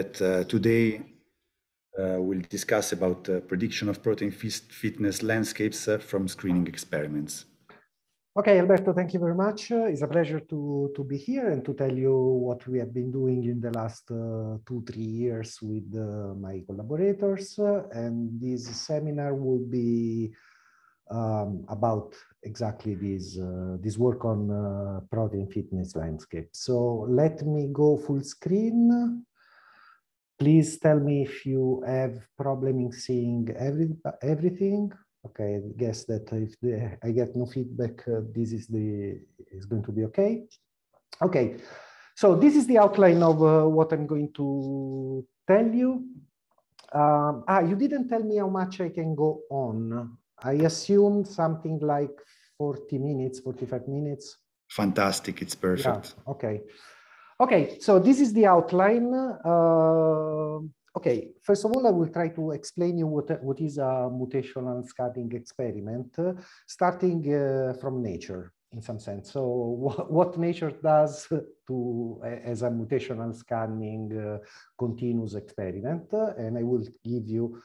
that uh, today uh, we'll discuss about uh, prediction of protein fitness landscapes uh, from screening experiments. Okay, Alberto, thank you very much. Uh, it's a pleasure to, to be here and to tell you what we have been doing in the last uh, two, three years with my collaborators. and this seminar will be um, about exactly this, uh, this work on uh, protein fitness landscape. So let me go full screen. Please tell me if you have problem in seeing every, everything. Okay, I guess that if the, I get no feedback, uh, this is the is going to be okay. Okay, so this is the outline of uh, what I'm going to tell you. Um, ah, you didn't tell me how much I can go on. I assume something like 40 minutes, 45 minutes. Fantastic, it's perfect. Yeah, okay. Okay, so this is the outline. Uh, okay, first of all, I will try to explain you what, what is a mutational scanning experiment, uh, starting uh, from nature in some sense. So what, what nature does to as a mutational scanning uh, continuous experiment, and I will give you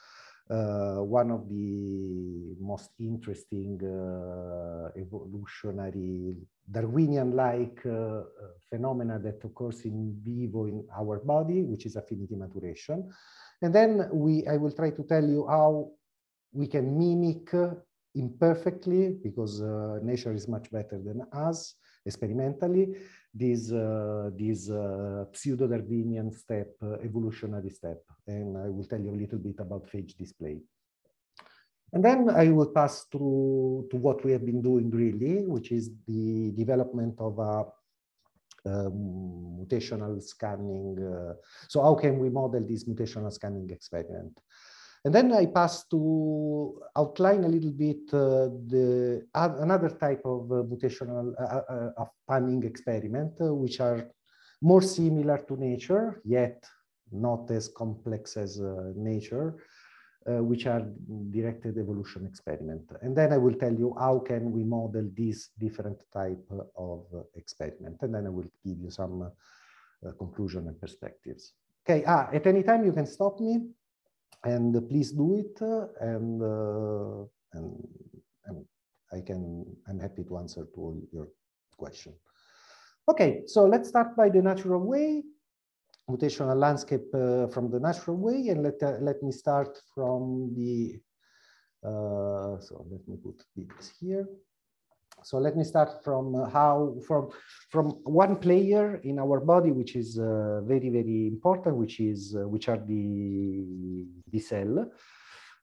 uh, one of the most interesting uh, evolutionary Darwinian-like uh, phenomena that occurs in vivo in our body, which is affinity maturation. And then we, I will try to tell you how we can mimic imperfectly, because uh, nature is much better than us experimentally, this, uh, this uh, pseudo-Darwinian step, uh, evolutionary step. And I will tell you a little bit about phage display. And then I will pass through to what we have been doing really, which is the development of a um, mutational scanning. Uh, so how can we model this mutational scanning experiment? And then I pass to outline a little bit uh, the uh, another type of uh, mutational uh, uh, panning experiment, uh, which are more similar to nature, yet not as complex as nature, which are directed evolution experiment. And then I will tell you how can we model this different type of experiment. And then I will give you some conclusion and perspectives. Okay, ah, at any time you can stop me and please do it and, uh, and, and I can, I'm happy to answer to all your question. Okay, so let's start by the natural way, mutational landscape uh, from the natural way, and let, uh, let me start from the, uh, so let me put this here. So let me start from uh, how, from, from one player in our body, which is uh, very, very important, which is, uh, which are the B cell.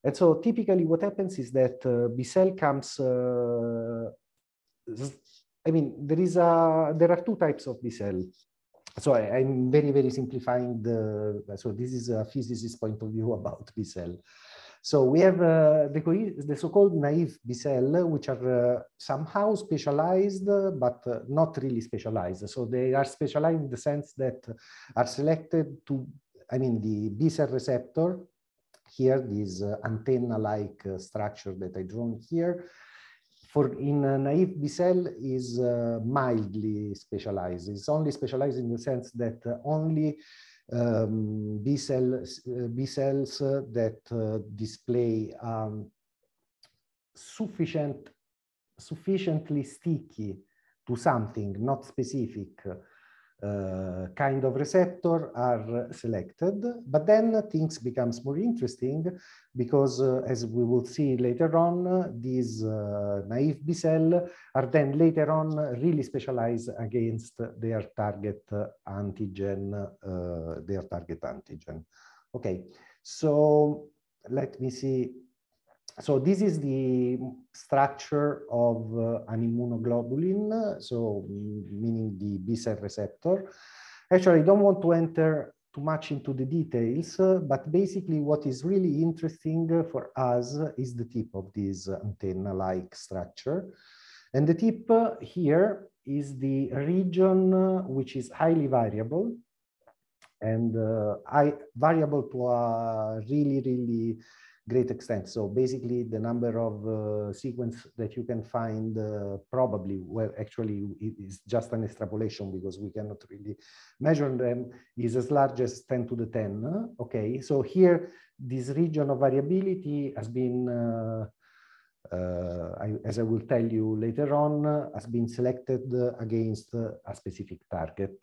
And so typically what happens is that B cell comes, I mean, there is a, there are two types of B cell. So I, am very, very simplifying the, so this is a physicist point of view about B cell. So we have uh, the, the so-called naive B cell, which are uh, somehow specialized, but uh, not really specialized. So they are specialized in the sense that are selected to, I mean, the B cell receptor, here, this uh, antenna-like uh, structure that I drawn here, for in naive B cell is uh, mildly specialized. It's only specialized in the sense that only um, B, cells, uh, B cells uh, that uh, display um, sufficient, sufficiently sticky to something not specific uh, kind of receptor are selected. But then things becomes more interesting because uh, as we will see later on, these uh, naive B cell are then later on really specialized against their target antigen, uh, their target antigen. Okay, so let me see so this is the structure of uh, an immunoglobulin, so meaning the B cell receptor. Actually, I don't want to enter too much into the details, uh, but basically what is really interesting for us is the tip of this antenna-like structure. And the tip here is the region which is highly variable and uh, I, variable to a really, really great extent. So basically the number of uh, sequence that you can find uh, probably, well, actually it is just an extrapolation because we cannot really measure them, is as large as 10 to the 10. Okay, so here this region of variability has been uh, uh, I, as I will tell you later on, uh, has been selected against a specific target.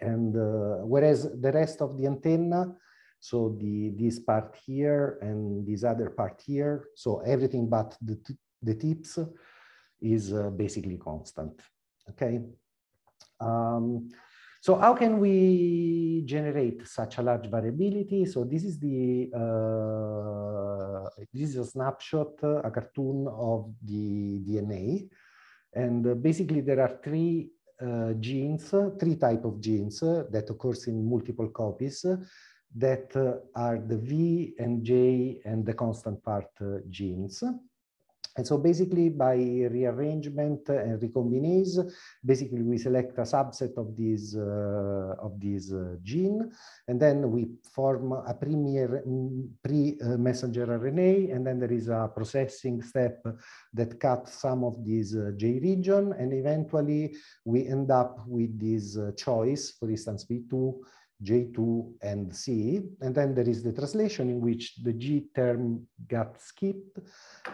And uh, whereas the rest of the antenna, so the this part here and this other part here, so everything but the, the tips is uh, basically constant, okay? Um, so how can we generate such a large variability? So this is the uh, this is a snapshot, a cartoon of the DNA, and uh, basically there are three uh, genes, three type of genes that occurs in multiple copies that uh, are the V and J and the constant part uh, genes. And so basically by rearrangement and recombinase, basically we select a subset of these uh, of these uh, gene, and then we form a premier pre-messenger RNA, and then there is a processing step that cuts some of these uh, J region, and eventually we end up with this uh, choice, for instance, V2 J2 and C. And then there is the translation in which the G term got skipped.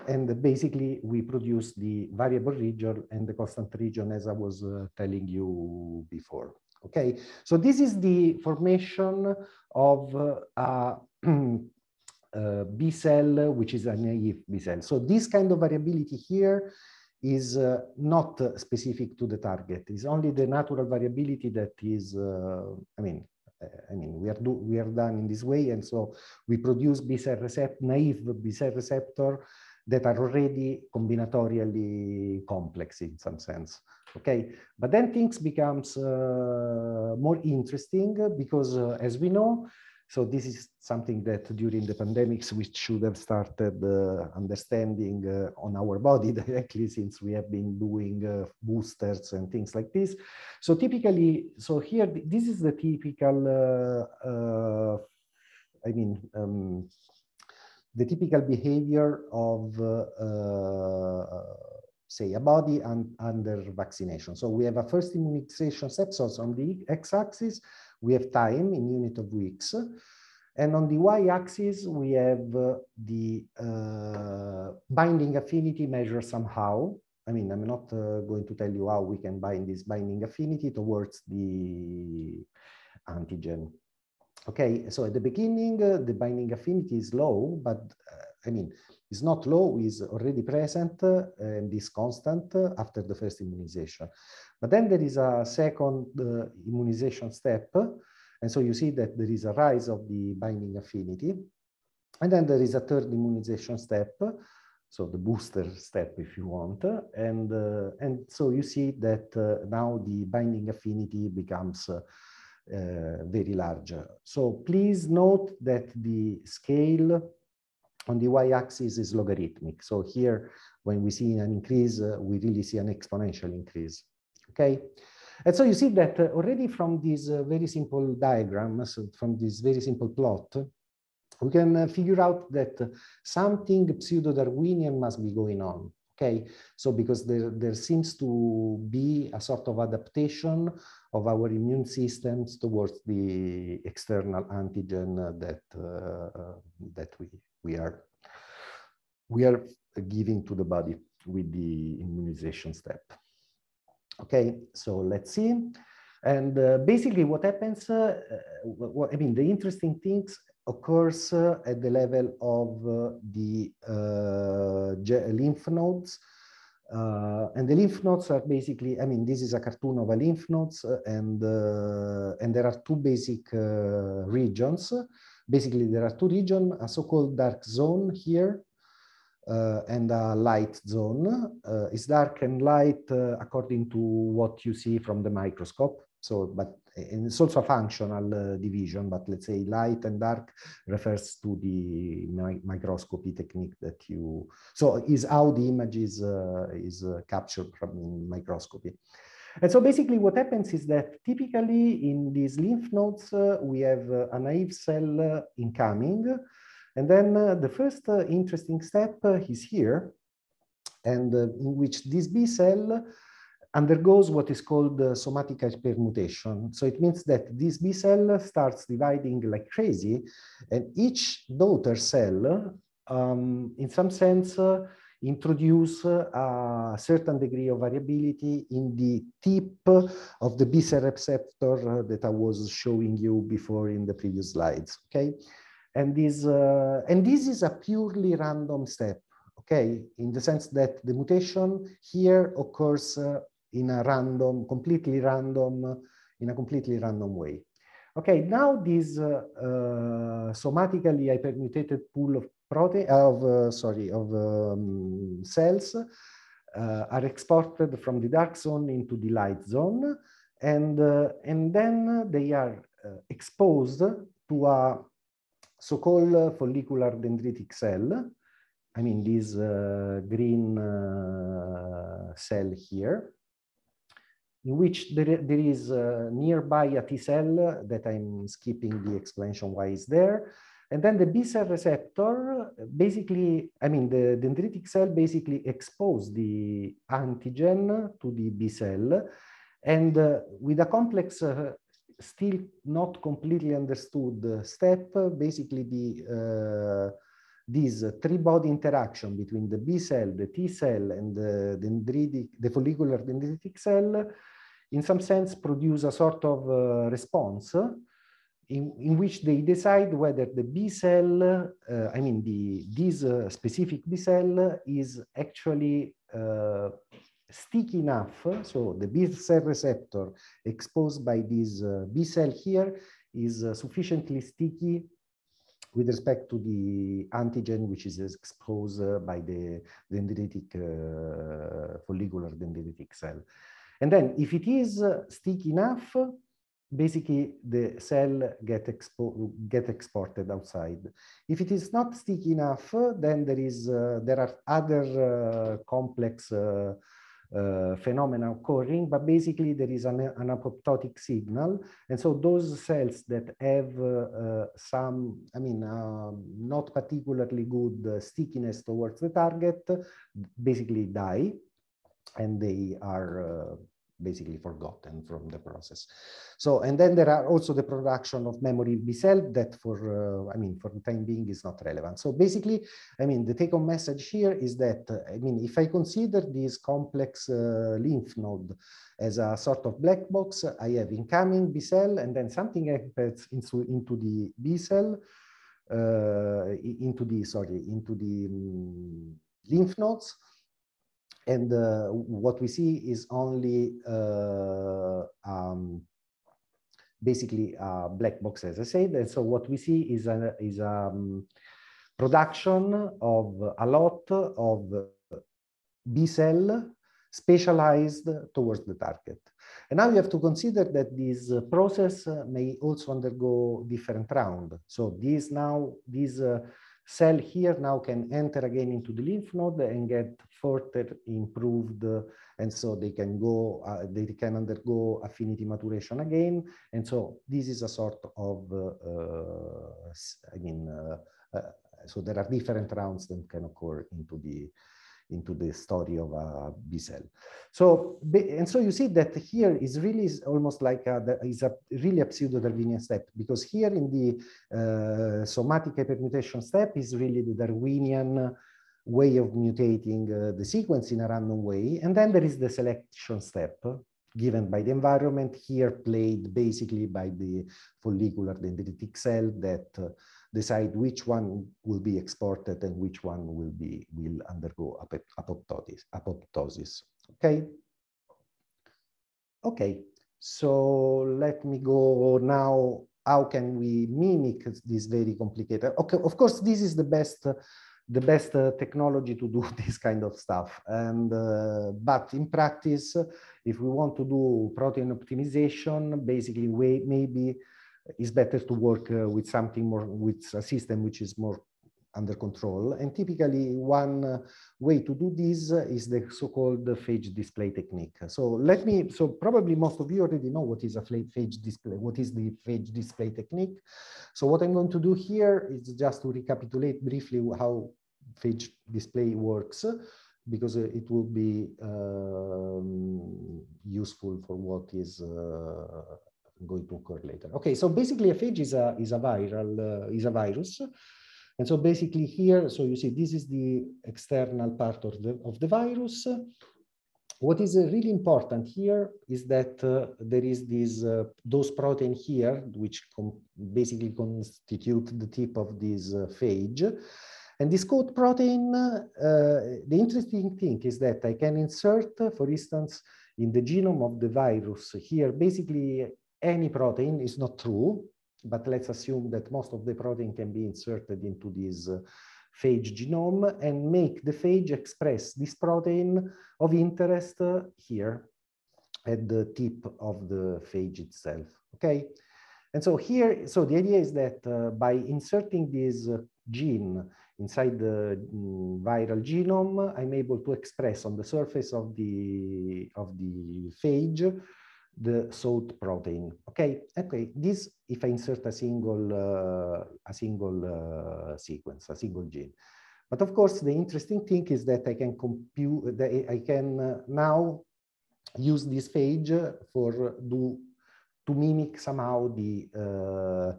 And basically we produce the variable region and the constant region as I was uh, telling you before. Okay, so this is the formation of uh, a B cell, which is a naive B cell. So this kind of variability here is uh, not specific to the target. It's only the natural variability that is, uh, I mean, I mean, we are do we are done in this way, and so we produce B cell receptor, naive B cell receptor that are already combinatorially complex in some sense. Okay, but then things becomes uh, more interesting because, uh, as we know, so this is something that during the pandemics we should have started uh, understanding uh, on our body directly since we have been doing uh, boosters and things like this. So typically, so here, this is the typical, uh, uh, I mean, um, the typical behavior of, uh, say, a body and under vaccination. So we have a first immunization step, so on the x-axis, we have time in unit of weeks. And on the y-axis, we have uh, the uh, binding affinity measured somehow. I mean, I'm not uh, going to tell you how we can bind this binding affinity towards the antigen. Okay, so at the beginning, uh, the binding affinity is low, but uh, I mean, it's not low, is already present uh, and is constant after the first immunization. But then there is a second immunization step and so you see that there is a rise of the binding affinity. And then there is a third immunization step, so the booster step, if you want. And, uh, and so you see that uh, now the binding affinity becomes uh, uh very large. So please note that the scale on the y-axis is logarithmic. So here, when we see an increase, uh, we really see an exponential increase, okay? And so you see that uh, already from this uh, very simple diagram, so from this very simple plot, we can uh, figure out that something pseudo-Darwinian must be going on. Okay, so because there, there seems to be a sort of adaptation of our immune systems towards the external antigen that uh, that we we are we are giving to the body with the immunization step. Okay, so let's see. And uh, basically what happens, uh, what, I mean, the interesting things occurs uh, at the level of uh, the uh, lymph nodes. Uh, and the lymph nodes are basically, I mean, this is a cartoon of a lymph nodes and, and there are two basic regions. Basically, there are two regions, a so-called dark zone here, and a light zone. Uh, is dark and light uh, according to what you see from the microscope. So, but and it's also a functional uh, division, but let's say light and dark refers to the mi microscopy technique that you, so is how the image is, uh, is uh, captured from microscopy. And so basically what happens is that typically in these lymph nodes, we have a naive cell incoming, And then uh, the first uh, interesting step uh, is here, and in which this B cell undergoes what is called somatic hypermutation. So it means that this B cell starts dividing like crazy, and each daughter cell, um, in some sense, uh, introduce a certain degree of variability in the tip of the B cell receptor that I was showing you before in the previous slides, okay? And this, uh, and this is a purely random step, okay? In the sense that the mutation here occurs uh, in a random, completely random, in a completely random way. Okay, now this uh, uh, somatically hypermutated pool of protein of uh, sorry of um, cells uh, are exported from the dark zone into the light zone, and uh, and then they are uh, exposed to a so-called follicular dendritic cell. I mean this green cell here in which there, there is uh, nearby a T cell that I'm skipping the explanation why it's there. And then the B cell receptor, basically, I mean, the dendritic cell basically expose the antigen to the B cell. And uh, with a complex, uh, still not completely understood step, basically the uh, this three-body interaction between the B cell, the T cell, and the dendritic, the follicular dendritic cell in some sense produce a sort of uh, response in, in which they decide whether the B cell, uh, I mean, the, this uh, specific B cell is actually uh, sticky enough. So the B cell receptor exposed by this uh, B cell here is uh, sufficiently sticky with respect to the antigen which is exposed by the dendritic follicular dendritic cell. And then if it is uh, sticky enough, basically the cell get, expo get exported outside. If it is not sticky enough, then there is uh, there are other uh, complex uh, uh, phenomena occurring, but basically there is an, an, apoptotic signal. And so those cells that have uh, some, I mean, not particularly good stickiness towards the target basically die and they are uh, basically forgotten from the process. So, and then there are also the production of memory B cell that for, uh, I mean, for the time being is not relevant. So basically, I mean, the take home message here is that, uh, I mean, if I consider this complex uh, lymph node as a sort of black box, I have incoming B cell and then something happens into, into the B cell, uh, into the, sorry, into the um, lymph nodes and uh, what we see is only uh, um, basically a black box, as I said. And so what we see is a is a um, production of a lot of B cell specialized towards the target. And now you have to consider that this process may also undergo different round. So this now, this uh, cell here now can enter again into the lymph node and get further improved and so they can go uh, they can undergo affinity maturation again. And so this is a sort of uh, uh, i mean uh, uh, so there are different rounds that can occur into the into the story of a B cell. So, and so you see that here is really almost like a, is a really a pseudo-Darwinian step because here in the uh, somatic hypermutation step is really the Darwinian way of mutating uh, the sequence in a random way. And then there is the selection step given by the environment here played basically by the follicular dendritic cell that uh, decide which one will be exported and which one will be will undergo apoptosis. apoptosis. Okay. Okay. So let me go now. How can we mimic this very complicated? Okay. Of course, this is the best the best uh, technology to do this kind of stuff. And uh, but in practice, if we want to do protein optimization, basically we maybe it's better to work uh, with something more with a system which is more under control. And typically one uh, way to do this is the so-called phage display technique. So let me, so probably most of you already know what is a phage display, what is the phage display technique. So what I'm going to do here is just to recapitulate briefly how phage display works because it will be um, useful for what is uh, going to occur later. Okay, so basically a phage is a, is a viral, uh, is a virus and so basically here, so you see, this is the external part of the, of the virus. What is uh, really important here is that uh, there is this, uh, those protein here, which basically constitute the tip of this uh, phage. And this coat protein, uh, the interesting thing is that I can insert, for instance, in the genome of the virus here, basically any protein is not true but let's assume that most of the protein can be inserted into this uh, phage genome and make the phage express this protein of interest uh, here at the tip of the phage itself, okay? And so here, so the idea is that uh, by inserting this uh, gene inside the mm, viral genome, I'm able to express on the surface of the, of the phage the sought protein. Okay, okay. This if I insert a single uh, a single uh, sequence, a single gene. But of course, the interesting thing is that I can compute that I can uh, now use this phage for do to mimic somehow the uh,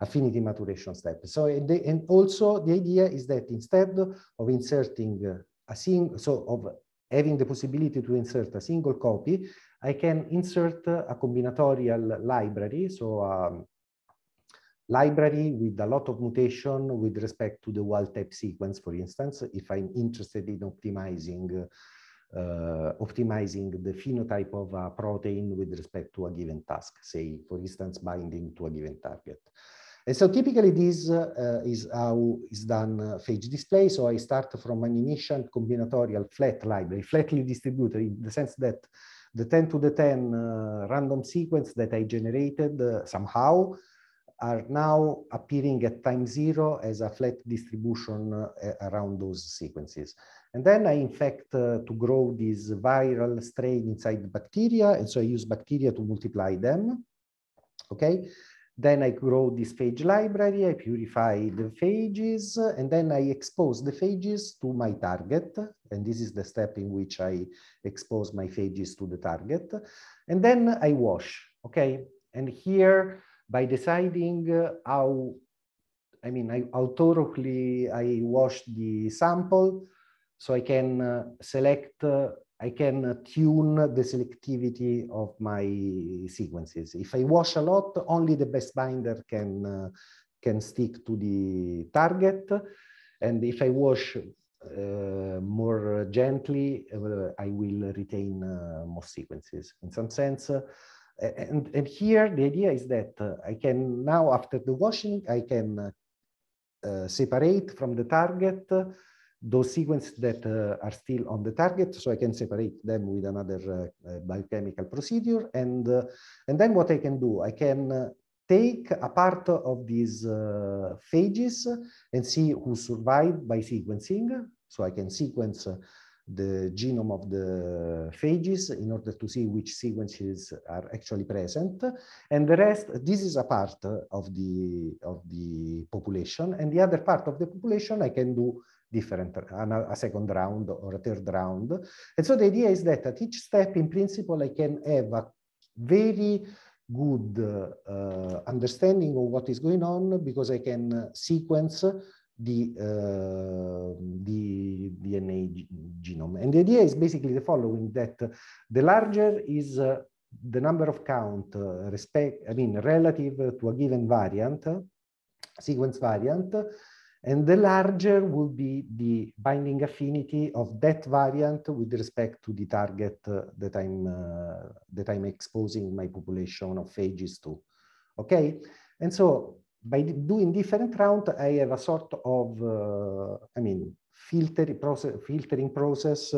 affinity maturation step. So and, and also the idea is that instead of inserting a single so of having the possibility to insert a single copy, I can insert a combinatorial library, so a um, library with a lot of mutation with respect to the wild type sequence, for instance, if I'm interested in optimizing uh, optimizing the phenotype of a protein with respect to a given task, say, for instance, binding to a given target. And so typically this uh, is how is done uh, phage display. So I start from an initial combinatorial flat library, flatly distributed in the sense that the 10 to the 10 uh, random sequence that I generated uh, somehow are now appearing at time zero as a flat distribution uh, around those sequences. And then I infect uh, to grow this viral strain inside bacteria. And so I use bacteria to multiply them. Okay. Then I grow this phage library, I purify the phages, and then I expose the phages to my target. And this is the step in which I expose my phages to the target. And then I wash, okay? And here, by deciding how, I mean, I, how thoroughly I wash the sample, so I can uh, select uh, I can tune the selectivity of my sequences. If I wash a lot, only the best binder can, uh, can stick to the target. And if I wash uh, more gently, uh, I will retain uh, most sequences. In some sense, uh, and, and here the idea is that uh, I can now, after the washing, I can separate from the target those sequences that uh, are still on the target, so I can separate them with another uh, uh biochemical procedure. And, uh, and then what I can do, I can uh, take a part of these phages and see who survived by sequencing. So I can sequence the genome of the phages in order to see which sequences are actually present. And the rest, this is a part of the, of the population. And the other part of the population, I can do different, a second round or a third round. And so the idea is that at each step, in principle, I can have a very good uh, understanding of what is going on because I can sequence the, uh, the DNA genome. And the idea is basically the following, that the larger is uh, the number of count uh, respect, I mean, relative to a given variant, sequence variant, and the larger will be the binding affinity of that variant with respect to the target uh, that I'm uh, that I'm exposing my population of phages to. Okay, and so by doing different round, I have a sort of uh, I mean filtering process filtering process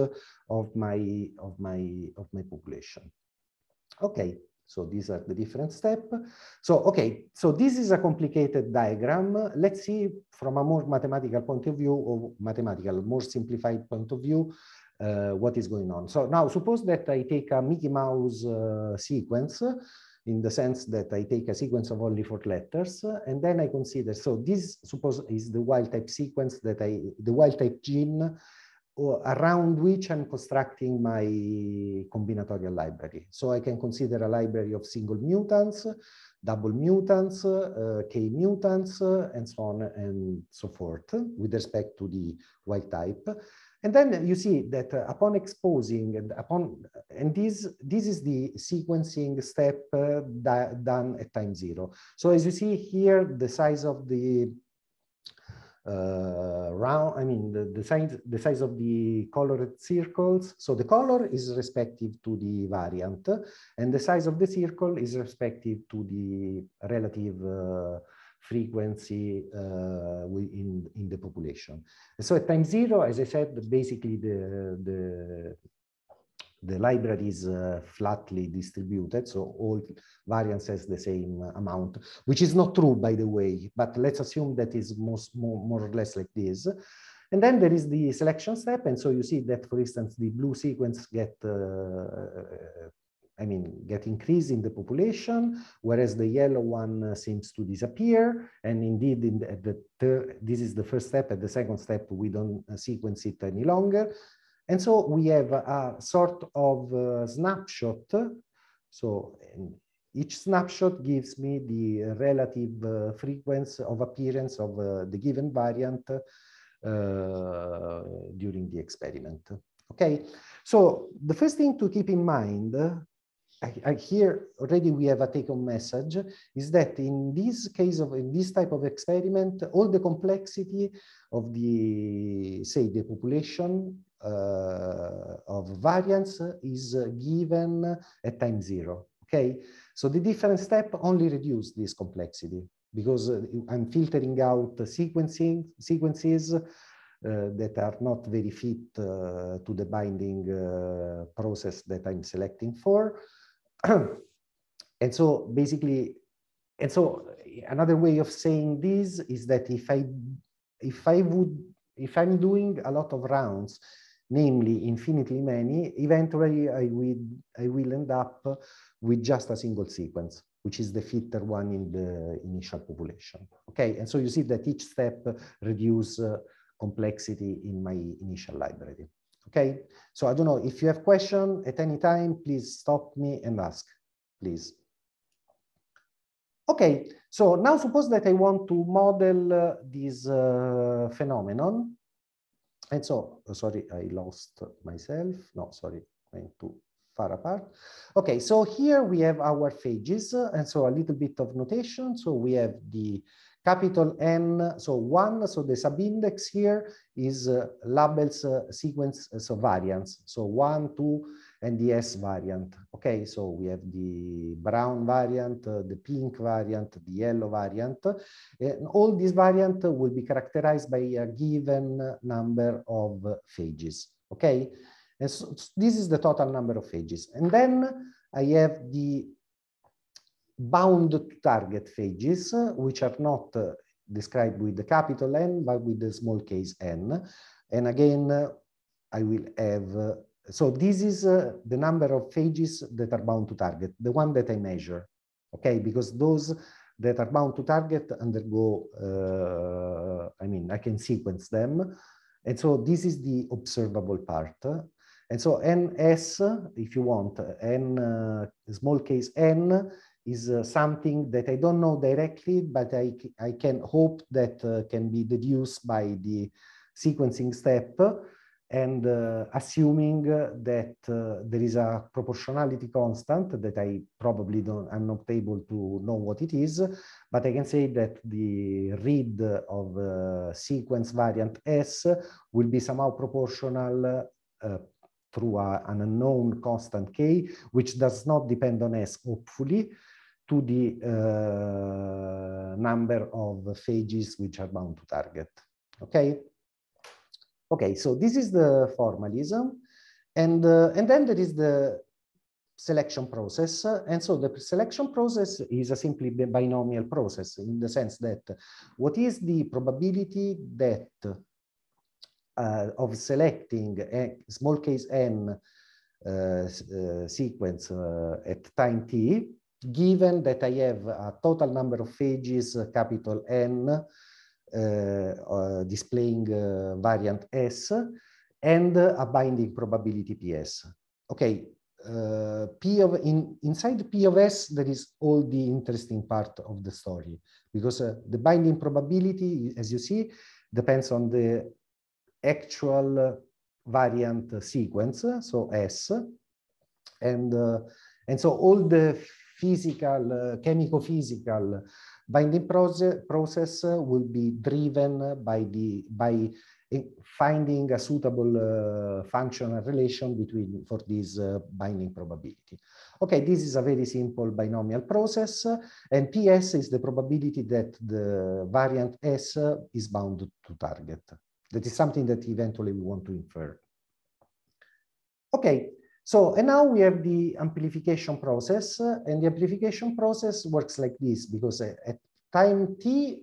of my of my of my population. Okay, So these are the different steps. So, okay, so this is a complicated diagram. Let's see from a more mathematical point of view or mathematical, more simplified point of view, uh, what is going on. So now suppose that I take a Mickey Mouse uh, sequence in the sense that I take a sequence of only four letters and then I consider, so this suppose is the wild type sequence that I, the wild type gene around which I'm constructing my combinatorial library. So I can consider a library of single mutants, double mutants, uh, k mutants, uh, and so on and so forth with respect to the wild type. And then you see that uh, upon exposing and upon, and this, this is the sequencing step uh, done at time zero. So as you see here, the size of the uh, round, I mean, the, the, size, the size of the colored circles. So the color is respective to the variant and the size of the circle is respective to the relative uh, frequency uh, in, in the population. So at time zero, as I said, basically the, the the library is uh, flatly distributed, so all variance has the same amount, which is not true, by the way, but let's assume that is most, more, more or less like this. And then there is the selection step. And so you see that, for instance, the blue sequence get, uh, I mean, get increased in the population, whereas the yellow one uh, seems to disappear. And indeed, in the, the this is the first step. At the second step, we don't uh, sequence it any longer. And so we have a sort of snapshot. So each snapshot gives me the relative uh, frequency of appearance of uh, the given variant uh, during the experiment. Okay, so the first thing to keep in mind I, I here already we have a take-home message is that in this case of in this type of experiment, all the complexity of the say the population of variance is given at time zero. Okay, so the different step only reduce this complexity because uh, I'm filtering out sequencing sequences uh, that are not very fit uh, to the binding uh, process that I'm selecting for. and so basically, and so another way of saying this is that if I, if I would, if I'm doing a lot of rounds, namely infinitely many, eventually I will, I will end up with just a single sequence, which is the fitter one in the initial population. Okay, and so you see that each step reduce uh, complexity in my initial library. Okay, so I don't know if you have question at any time, please stop me and ask, please. Okay, so now suppose that I want to model uh, this uh, phenomenon. And so, oh, sorry, I lost myself. No, sorry, went too far apart. Okay, so here we have our phages. And so a little bit of notation. So we have the capital N, so one, so the subindex here is uh, labels uh, sequence, uh, so variants. So one, two, and the S variant. Okay, so we have the brown variant, uh, the pink variant, the yellow variant. And all these variants will be characterized by a given number of phages. Okay, and so this is the total number of phages. And then I have the bound to target phages, which are not uh, described with the capital N, but with the small case n. And again, uh, I will have, uh, so this is uh, the number of phages that are bound to target, the one that I measure, okay? Because those that are bound to target undergo, uh, I mean, I can sequence them. And so this is the observable part. And so NS, if you want, n uh, small case n is uh, something that I don't know directly, but I, I can hope that uh, can be deduced by the sequencing step and uh, assuming that uh, there is a proportionality constant that I probably don't, I'm not able to know what it is, but I can say that the read of uh, sequence variant S will be somehow proportional uh, through a, an unknown constant K, which does not depend on S, hopefully, to the uh, number of phages which are bound to target. Okay. Okay, so this is the formalism. And, uh, and then there is the selection process. And so the selection process is a simply binomial process in the sense that what is the probability that uh, of selecting a small case n uh, uh, sequence uh, at time t, given that I have a total number of phages, capital N, displaying variant S, and a binding probability PS. Okay, uh, P of in inside P of S, there is all the interesting part of the story because uh, the binding probability, as you see, depends on the actual variant sequence, so S, and uh, and so all the physical, uh, chemical-physical binding process process will be driven by the by finding a suitable uh, functional relation between for this uh, binding probability. Okay, this is a very simple binomial process, and PS is the probability that the variant S is bound to target. That is something that eventually we want to infer. Okay, so and now we have the amplification process, and the amplification process works like this because at time t,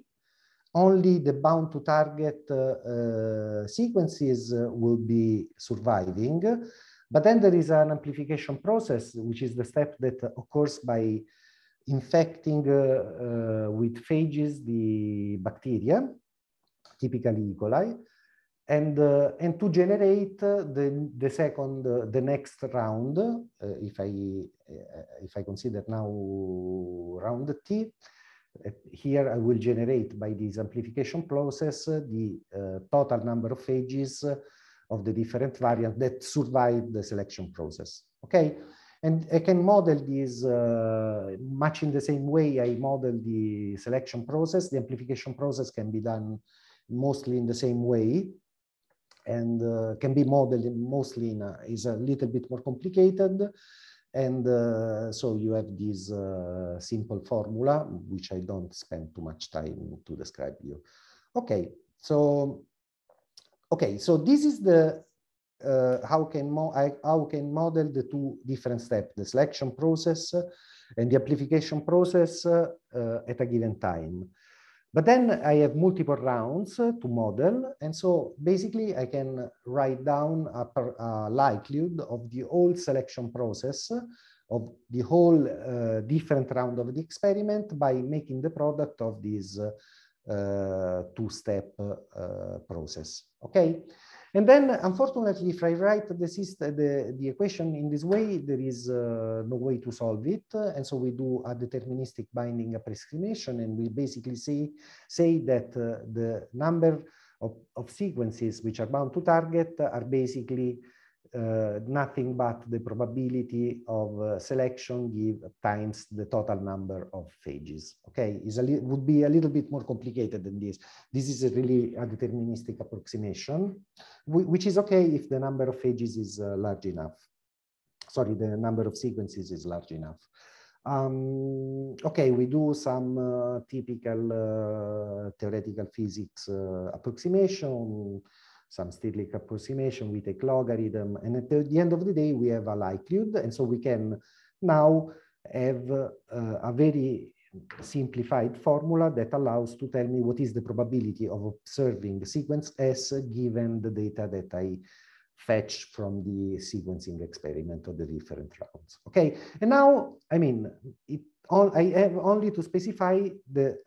only the bound to target uh, sequences will be surviving. But then there is an amplification process, which is the step that occurs by infecting uh, uh, with phages the bacteria, typically E. coli, and uh, and to generate the the second uh, the next round uh, if i if i consider now round t here I will generate by this amplification process the uh, total number of phages of the different variants that survive the selection process. Okay, and I can model this uh, much in the same way I model the selection process. The amplification process can be done mostly in the same way and uh, can be modeled mostly in a, is a little bit more complicated. And uh, so you have this uh, simple formula, which I don't spend too much time to describe you. Okay, so okay, so this is the uh, how can I, how can model the two different steps, the selection process and the amplification process uh, at a given time. But then I have multiple rounds to model. And so basically I can write down a, a likelihood of the whole selection process of the whole uh, different round of the experiment by making the product of this uh, two-step uh, process, okay? And then, unfortunately, if I write the, system, the, the equation in this way, there is uh, no way to solve it. And so we do a deterministic binding approximation, and we basically say, say that uh, the number of, of sequences which are bound to target are basically uh, nothing but the probability of uh, selection give times the total number of phages. Okay, is a would be a little bit more complicated than this. This is a really a deterministic approximation, which is okay if the number of phages is uh, large enough. Sorry, the number of sequences is large enough. Um, okay, we do some uh, typical uh, theoretical physics uh, approximation some Stiglitz approximation, we take logarithm, and at the end of the day, we have a likelihood. And so we can now have uh, a very simplified formula that allows to tell me what is the probability of observing the sequence S given the data that I fetch from the sequencing experiment of the different rounds. Okay, and now, I mean, it all, I have only to specify the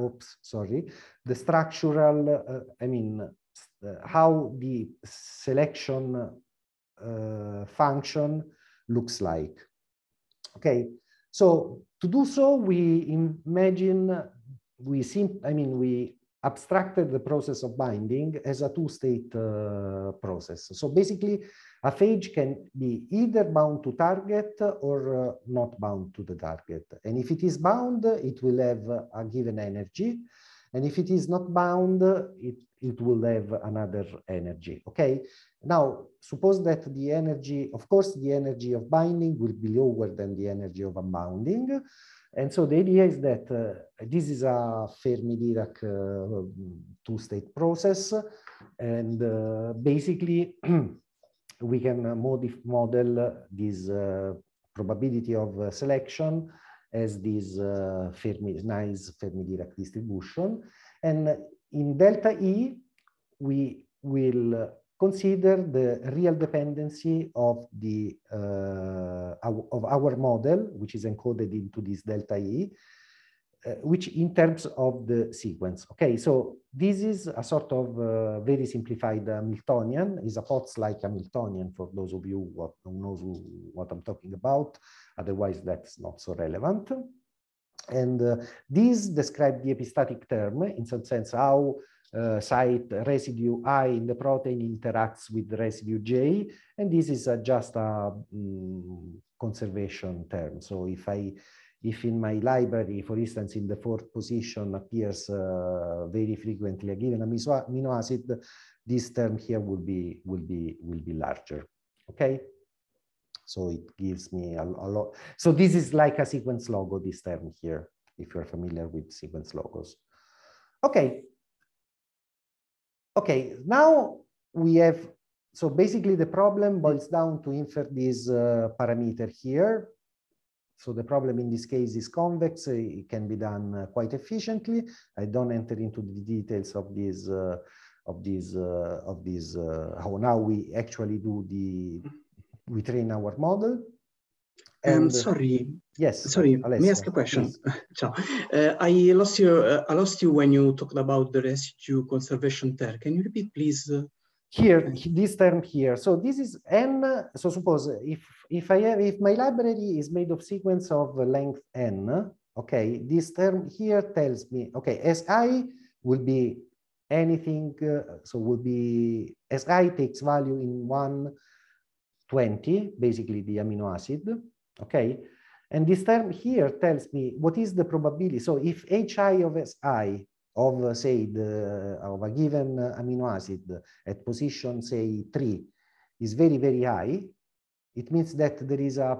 oops, sorry, the structural, uh, I mean, how the selection uh, function looks like. Okay, so to do so, we imagine, we sim I mean, we abstracted the process of binding as a two-state uh, process. So basically, a phage can be either bound to target or uh, not bound to the target. And if it is bound, it will have a given energy. And if it is not bound, it, it will have another energy, okay? Now, suppose that the energy, of course, the energy of binding will be lower than the energy of unbounding. And so the idea is that uh, this is a Fermi-Dirac uh, two-state process. And uh, basically, we can model this uh, probability of uh, selection as this uh, Fermi, nice Fermi-Dirac distribution. And in delta E, we will consider the real dependency of the uh, of our model, which is encoded into this delta E, uh, which in terms of the sequence. Okay, so this is a sort of uh, very simplified Hamiltonian, is a Potts-like a Hamiltonian for those of you who knows who, what I'm talking about. Otherwise, that's not so relevant. And uh, this describes the epistatic term, in some sense, how uh, site residue I in the protein interacts with residue J, and this is uh, just a um, conservation term. So if I, if in my library, for instance, in the fourth position appears uh, very frequently a given amino acid, this term here will be will be will be larger. Okay. So it gives me a, a lot. So this is like a sequence logo, this term here, if you're familiar with sequence logos. Okay, Okay, now we have, so basically the problem boils down to infer this uh, parameter here. So the problem in this case is convex. It can be done uh, quite efficiently. I don't enter into the details of this, uh, of this, uh, of this, uh, how now we actually do the, we train our model. Um, and, um, sorry. Yes. Sorry. Alessio, may I ask a question? Ciao. Uh, I lost you. Uh, I lost you when you talked about the residue conservation term. Can you repeat, please? Here, this term here. So this is n. So suppose if if I have if my library is made of sequence of length n. Okay, this term here tells me. Okay, Si will be anything. Uh, so will be Si takes value in one. 20, basically the amino acid, okay? And this term here tells me what is the probability. So if hi of si of say the of a given amino acid at position say three is very very high, it means that there is a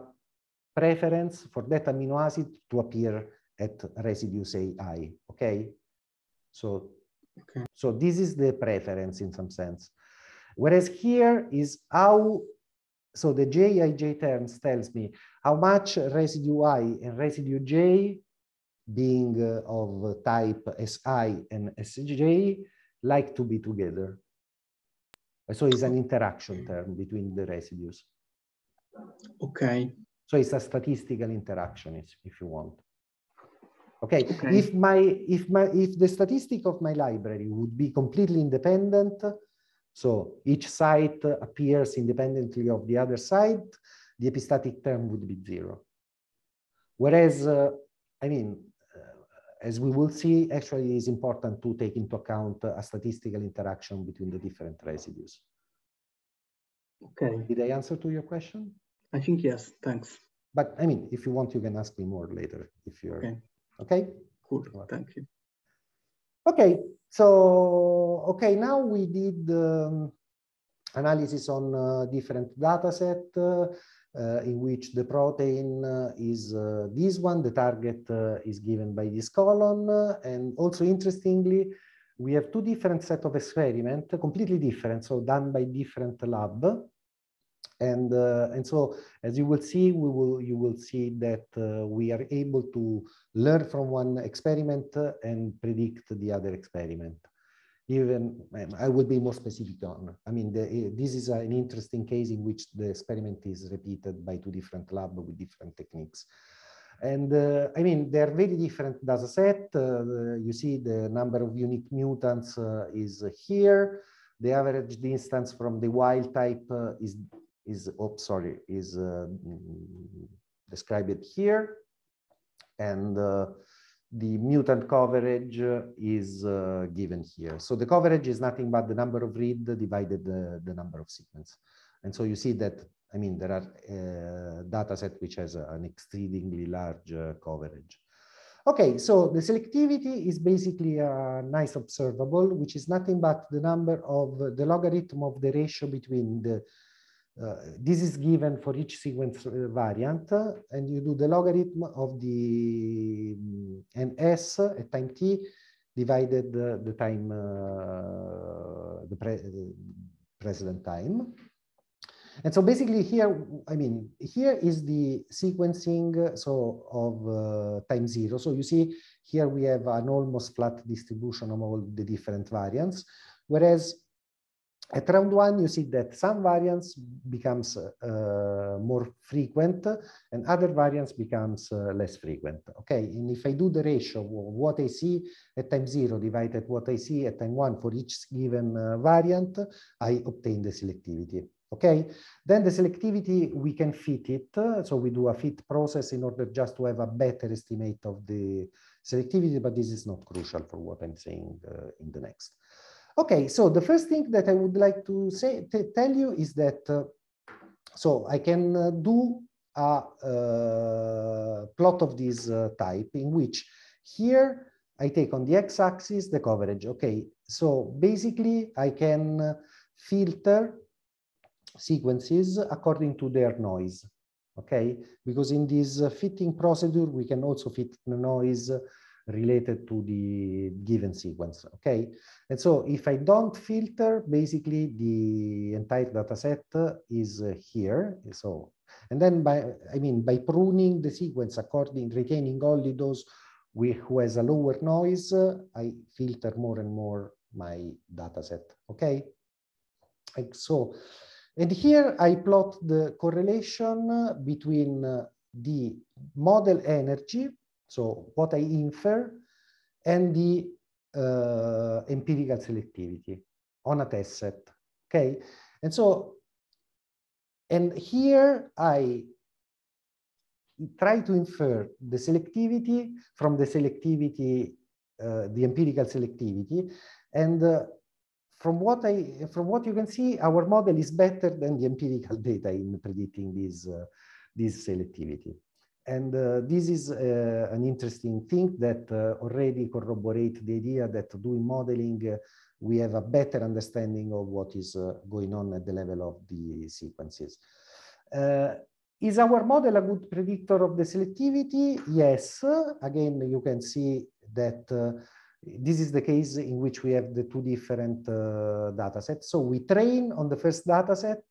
preference for that amino acid to appear at residue say i. Okay, so okay. so this is the preference in some sense. Whereas here is how so the Jij terms tells me how much residue i and residue j being uh, of type Si and Sj like to be together. So it's an interaction term between the residues. Okay. So it's a statistical interaction if you want. Okay. okay. If my if my if the statistic of my library would be completely independent, so each site appears independently of the other site, the epistatic term would be zero. Whereas, uh, I mean, uh, as we will see, actually it's important to take into account a statistical interaction between the different residues. Okay. Did I answer to your question? I think yes, thanks. But I mean, if you want, you can ask me more later if you're, okay? okay? Cool, thank you. Okay, so, okay, now we did um, analysis on uh, different data set uh, uh, in which the protein uh, is uh, this one, the target uh, is given by this column. and also interestingly, we have two different set of experiment, completely different, so done by different lab. And, uh, and so, as you will see, we will, you will see that uh, we are able to learn from one experiment and predict the other experiment. Even, I will be more specific on, I mean, the, eh, this is an interesting case in which the experiment is repeated by two different labs with different techniques. And uh, I mean, they're very different data set. Uh, you see the number of unique mutants uh, is here. The average distance from the wild type uh, is is, oh, sorry, is uh, described here. And uh, the mutant coverage is uh, given here. So the coverage is nothing but the number of read divided the, the number of sequence. And so you see that, I mean, there are uh, data set which has an exceedingly large coverage. Okay, so the selectivity is basically a nice observable, which is nothing but the number of the logarithm of the ratio between the uh, this is given for each sequence uh, variant, and you do the logarithm of the um, ns at time t divided the, the time, uh, the pre time. And so basically here, I mean, here is the sequencing so of uh, time zero. So you see here we have an almost flat distribution of all the different variants, whereas at round one, you see that some variants becomes uh, more frequent and other variants becomes uh, less frequent. Okay, and if I do the ratio of what I see at time zero divided what I see at time one for each given uh, variant, I obtain the selectivity. Okay, then the selectivity, we can fit it. So we do a fit process in order just to have a better estimate of the selectivity, but this is not crucial for what I'm saying uh, in the next. Okay, so the first thing that I would like to say, tell you is that, uh, so I can uh, do a uh, plot of this uh, type in which here I take on the x-axis the coverage. Okay, so basically I can filter sequences according to their noise. Okay, because in this fitting procedure, we can also fit the noise related to the given sequence, okay? And so if I don't filter, basically the entire data set is uh, here, so, and then by, I mean, by pruning the sequence according, retaining only those who has a lower noise, I filter more and more my data set, okay? Like so, and here I plot the correlation between uh, the model energy so what I infer and the uh, empirical selectivity on a test set, okay? And so, and here I try to infer the selectivity from the selectivity, uh, the empirical selectivity, and uh, from what I from what you can see, our model is better than the empirical data in predicting this uh, this selectivity. And uh, this is uh, an interesting thing that uh, already corroborates the idea that doing modeling, uh, we have a better understanding of what is uh, going on at the level of the sequences. Uh, is our model a good predictor of the selectivity? Yes. Again, you can see that this is the case in which we have the two different uh, data sets. So we train on the first data set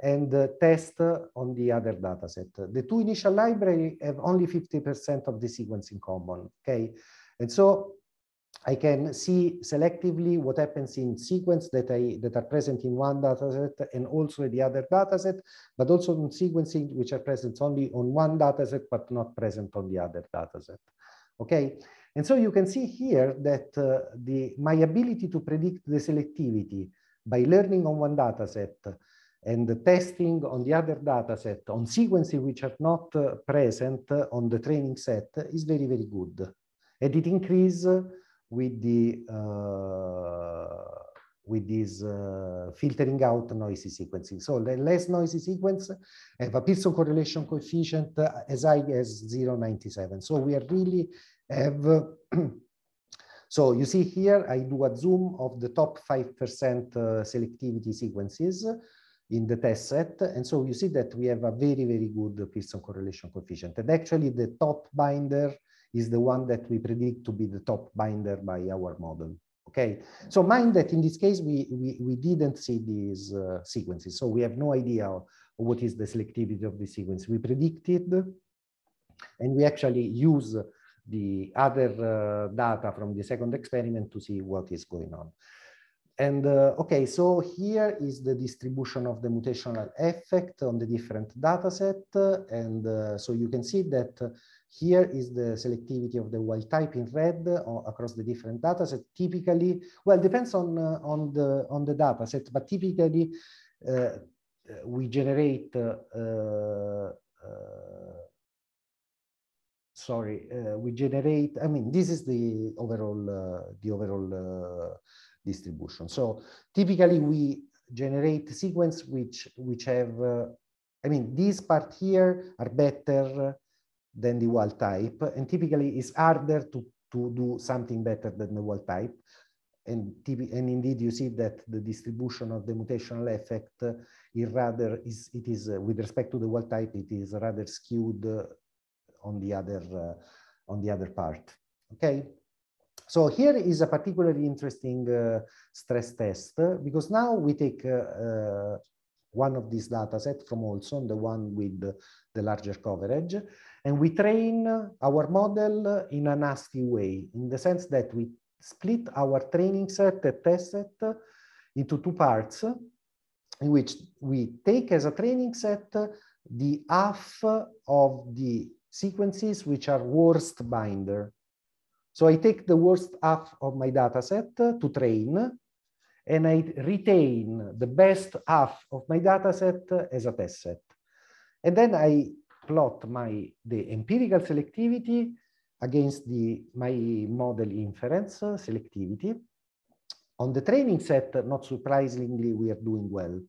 and uh, test on the other data set. The two initial library have only 50% of the sequence in common, okay? And so I can see selectively what happens in sequence that, I, that are present in one data set and also in the other data set, but also in sequencing which are present only on one data set but not present on the other data set, okay? And so you can see here that uh, the, my ability to predict the selectivity by learning on one data set and the testing on the other data set on sequences which are not uh, present on the training set is very, very good. And it increases with the uh, with this uh, filtering out noisy sequencing. So the less noisy sequence have a Pearson correlation coefficient as high as 0.97. So we are really have, so you see here, I do a zoom of the top 5% uh, selectivity sequences in the test set. And so you see that we have a very, very good Pearson correlation coefficient. And actually the top binder is the one that we predict to be the top binder by our model. Okay, so mind that in this case, we, we, we didn't see these uh, sequences. So we have no idea what is the selectivity of the sequence. We predicted and we actually use the other uh, data from the second experiment to see what is going on. And uh, okay, so here is the distribution of the mutational effect on the different data set. And uh, so you can see that here is the selectivity of the wild type in red across the different data set. Typically, well, depends on, uh, on, the, on the data set, but typically uh, we generate uh, sorry, uh, we generate, I mean, this is the overall, uh, the overall uh, distribution. So typically we generate sequence which, which have, uh, I mean, this part here are better than the wild type. And typically it's harder to, to do something better than the wild type. And, and indeed you see that the distribution of the mutational effect is rather, is, it is uh, with respect to the wild type, it is rather skewed on the other uh, on the other part. Okay. So here is a particularly interesting uh, stress test because now we take uh, one of these data set from Olson, the one with the, the larger coverage. And we train our model in a nasty way, in the sense that we split our training set, test set, into two parts, in which we take as a training set the half of the sequences which are worst binder. So I take the worst half of my data set to train, and I retain the best half of my data set as a test set. And then I plot my the empirical selectivity against the my model inference selectivity. On the training set, not surprisingly, we are doing well.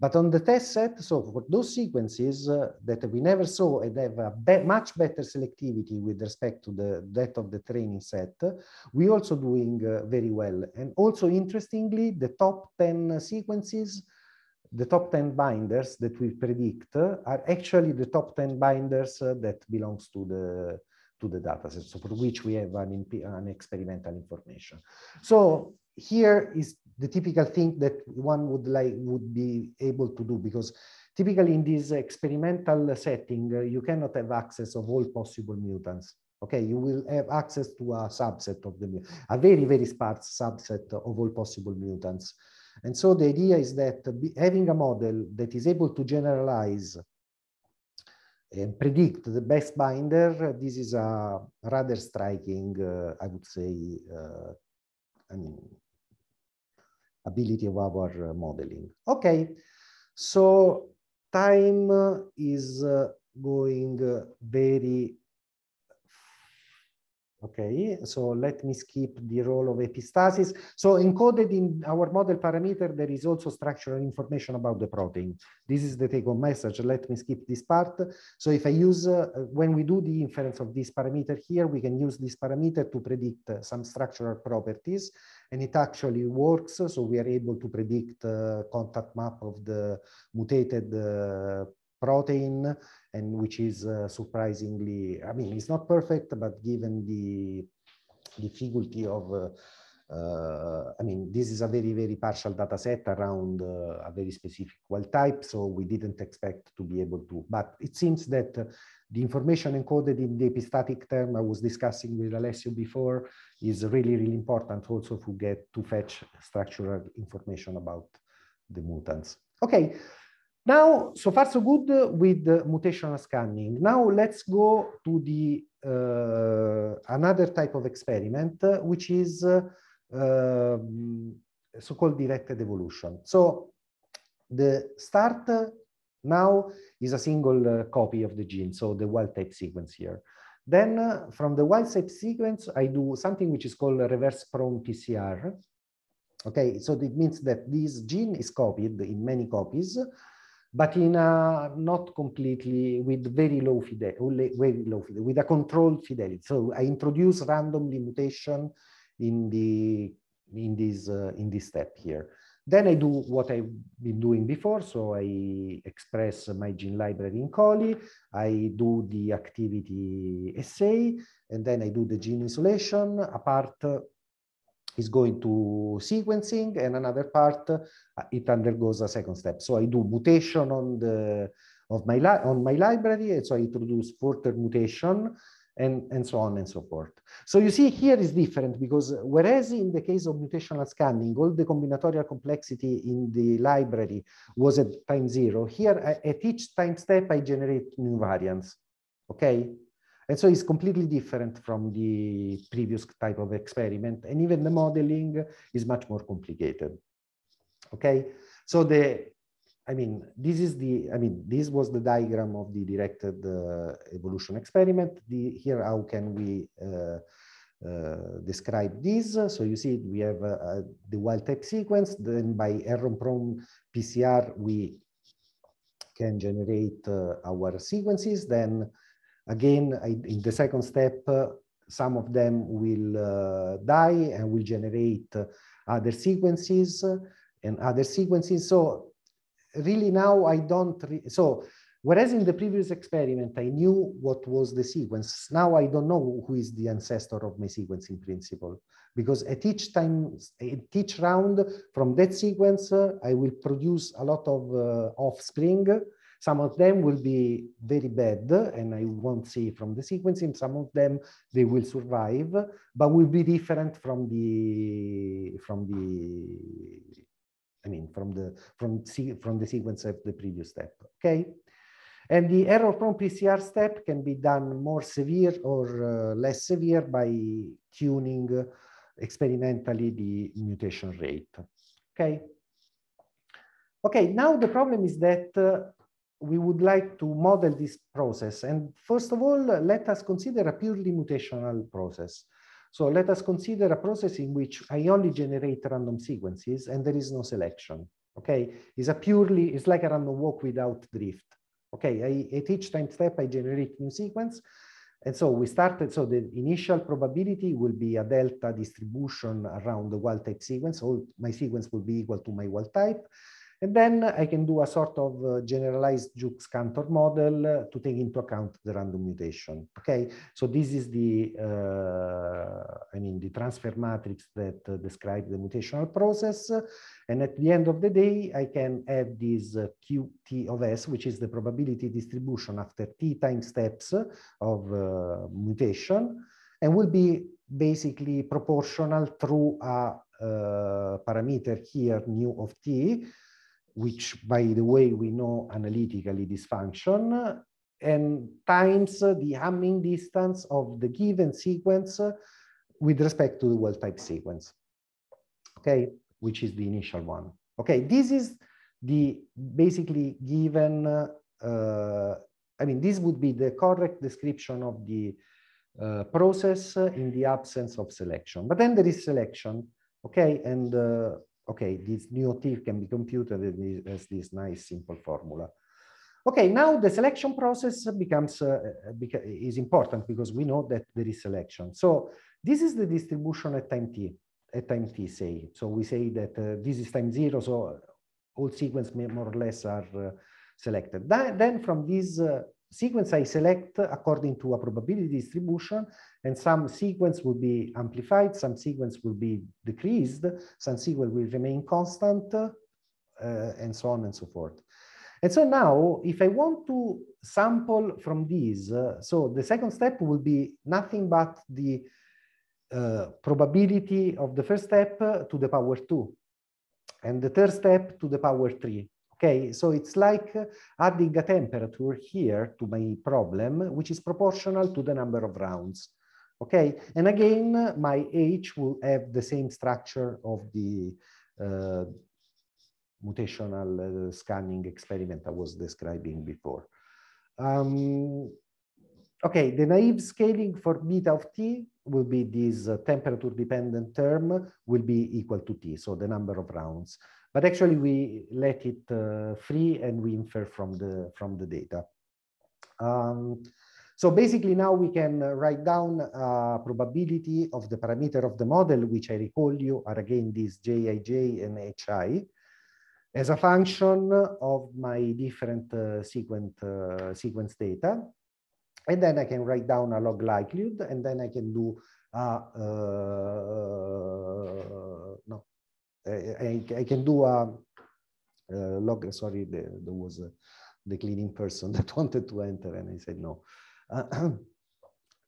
But on the test set, so for those sequences uh, that we never saw and have a be much better selectivity with respect to the that of the training set, we also doing uh, very well. And also interestingly, the top 10 sequences, the top 10 binders that we predict uh, are actually the top 10 binders uh, that belongs to the to the dataset, so for which we have an, an experimental information. So here is the typical thing that one would like would be able to do because typically in this experimental setting uh, you cannot have access of all possible mutants okay you will have access to a subset of the a very very sparse subset of all possible mutants and so the idea is that having a model that is able to generalize and predict the best binder this is a rather striking uh, i would say uh, i mean ability of our uh, modeling. Okay, so time is uh, going uh, very Okay, so let me skip the role of epistasis. So encoded in our model parameter, there is also structural information about the protein. This is the take home message. Let me skip this part. So if I use, uh, when we do the inference of this parameter here, we can use this parameter to predict uh, some structural properties and it actually works. So we are able to predict uh, contact map of the mutated uh, protein and which is uh, surprisingly, I mean, it's not perfect, but given the difficulty of, uh, uh, I mean, this is a very, very partial data set around uh, a very specific wild type, so we didn't expect to be able to, but it seems that the information encoded in the epistatic term I was discussing with Alessio before is really, really important also to get to fetch structural information about the mutants. Okay, now, so far so good with mutational scanning. Now let's go to the uh, another type of experiment, which is uh, um, so-called directed evolution. So the start now is a single uh, copy of the gene, so the wild type sequence here. Then uh, from the wild type sequence, I do something which is called reverse prone PCR. Okay, so it means that this gene is copied in many copies, but in a not completely with very low fidelity, very low fidelity, with a controlled fidelity. So I introduce randomly mutation in the in this uh, in this step here. Then I do what I've been doing before. So I express my gene library in Coli. I do the activity assay, and then I do the gene isolation. apart part is going to sequencing and another part uh, it undergoes a second step. So I do mutation on the of my on my library, and so I introduce further mutation and, and so on and so forth. So you see here is different because whereas in the case of mutational scanning, all the combinatorial complexity in the library was at time zero, here at each time step I generate new variants, okay? And so it's completely different from the previous type of experiment. And even the modeling is much more complicated. Okay, so the, I mean, this is the, I mean, this was the diagram of the directed uh, evolution experiment. The, here, how can we uh, uh, describe this? So you see, we have uh, uh, the wild type sequence. Then by error-prone PCR, we can generate uh, our sequences. Then Again, I, in the second step, uh, some of them will uh, die and will generate other sequences and other sequences. So really now I don't, so Whereas in the previous experiment, I knew what was the sequence. Now I don't know who is the ancestor of my sequence in principle, because at each time, at each round from that sequence, uh, I will produce a lot of uh, offspring. Some of them will be very bad and I won't see from the sequencing. Some of them, they will survive, but will be different from the, from the, I mean, from the, from, from the sequence of the previous step, okay? And the error-prone PCR step can be done more severe or uh, less severe by tuning experimentally the mutation rate. Okay. Okay, now the problem is that uh, we would like to model this process. And first of all, let us consider a purely mutational process. So let us consider a process in which I only generate random sequences and there is no selection. Okay, it's a purely, it's like a random walk without drift. Okay, I, at each time step, I generate new sequence. And so we started, so the initial probability will be a delta distribution around the wild type sequence. All my sequence will be equal to my wild type. And then I can do a sort of uh, generalized Jukes Cantor model to take into account the random mutation. Okay, so this is the, uh, I mean, the transfer matrix that uh, describes the mutational process. And at the end of the day, I can have this uh, QT of S, which is the probability distribution after T time steps of uh, mutation, and will be basically proportional through a parameter here, nu of T, which by the way, we know analytically this function, and times the Hamming distance of the given sequence with respect to the wild type sequence, okay, which is the initial one. Okay, this is the basically given, uh, I mean, this would be the correct description of the uh, process in the absence of selection. But then there is selection, okay, and uh, okay, this new T can be computed as this nice simple formula. Okay, now the selection process becomes uh, is important because we know that there is selection. So this is the distribution at time t, at time t say. So we say that uh, this is time zero, so all sequence more or less are uh, selected. Then from this uh, sequence I select according to a probability distribution and some sequence will be amplified, some sequence will be decreased, some sequence will remain constant, uh, and so on and so forth. And so now, if I want to sample from these, uh, so the second step will be nothing but the uh, probability of the first step to the power two, and the third step to the power three. Okay, so it's like adding a temperature here to my problem, which is proportional to the number of rounds. Okay, and again, my H will have the same structure of the uh, mutational uh, scanning experiment I was describing before. Um, okay, the naive scaling for beta of t will be this uh, temperature dependent term will be equal to t, so the number of rounds. But actually we let it uh, free and we infer from the, from the data. Um, so basically now we can uh, write down a probability of the parameter of the model, which I recall you are again these Jij and Hi, as a function of my different uh, sequence, uh, sequence data. And then I can write down a log likelihood, and then I can do uh, no, I, I can do a, a log, sorry, the, there was a, the cleaning person that wanted to enter and I said no. Uh,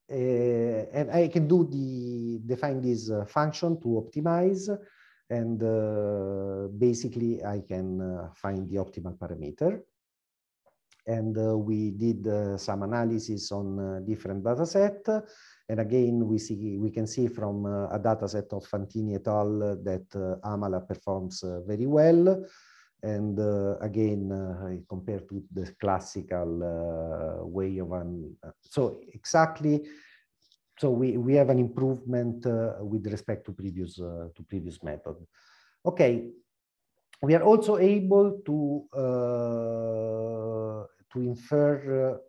and I can do the, define this uh, function to optimize and uh, basically I can uh, find the optimal parameter. And uh, we did uh, some analysis on different data set and again, we see we can see from uh, a data set of Fantini et al. that uh, Amala performs uh, very well. And again, compared to the classical way of an, so exactly so we, we have an improvement uh, with respect to previous uh, to previous method. Okay, we are also able to uh, to infer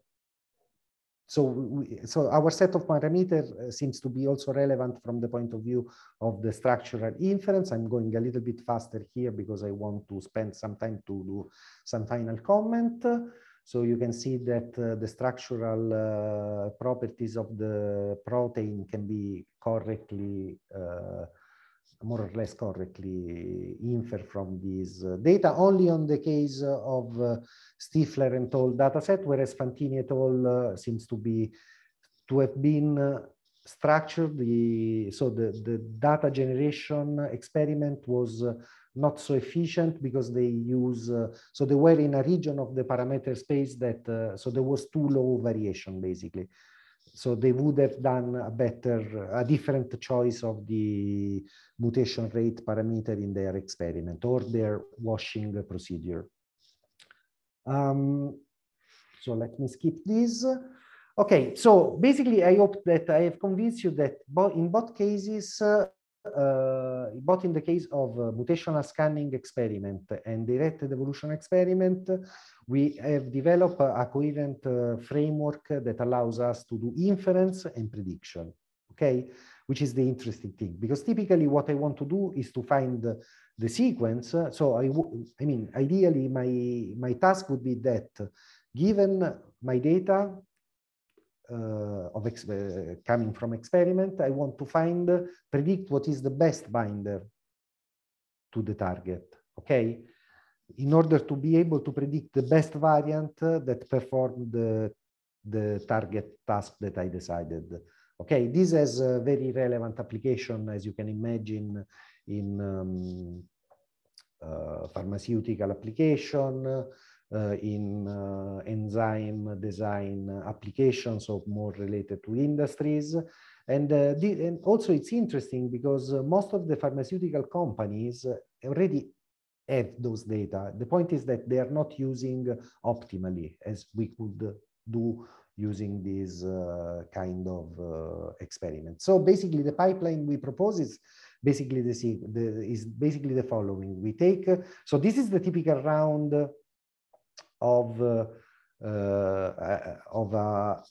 so, we, so our set of parameters uh, seems to be also relevant from the point of view of the structural inference. I'm going a little bit faster here because I want to spend some time to do some final comment. So you can see that uh, the structural uh, properties of the protein can be correctly, uh, more or less correctly infer from these uh, data only on the case of uh, Stifler and al dataset, whereas Fantini et al uh, seems to be to have been structured. The, so the, the data generation experiment was not so efficient because they use, uh, so they were in a region of the parameter space that, uh, so there was too low variation basically. So they would have done a better, a different choice of the mutation rate parameter in their experiment or their washing procedure. Um, so let me skip this. Okay, so basically I hope that I have convinced you that in both cases, uh, uh, both in the case of uh, mutational scanning experiment and directed evolution experiment, we have developed a, coherent uh, framework that allows us to do inference and prediction, okay? Which is the interesting thing, because typically what I want to do is to find the sequence. So I, I mean, ideally my, my task would be that given my data, of uh, coming from experiment, I want to find, predict what is the best binder to the target, okay? In order to be able to predict the best variant that perform the, the target task that I decided. Okay, this has a very relevant application, as you can imagine, in um, uh, pharmaceutical application, uh, in uh, enzyme design applications of more related to industries. And, uh, the, and also it's interesting because most of the pharmaceutical companies already have those data. The point is that they are not using optimally as we could do using this uh, kind of uh, experiment. So basically the pipeline we propose is basically the, the, is basically the following. We take, uh, so this is the typical round of uh, uh, of a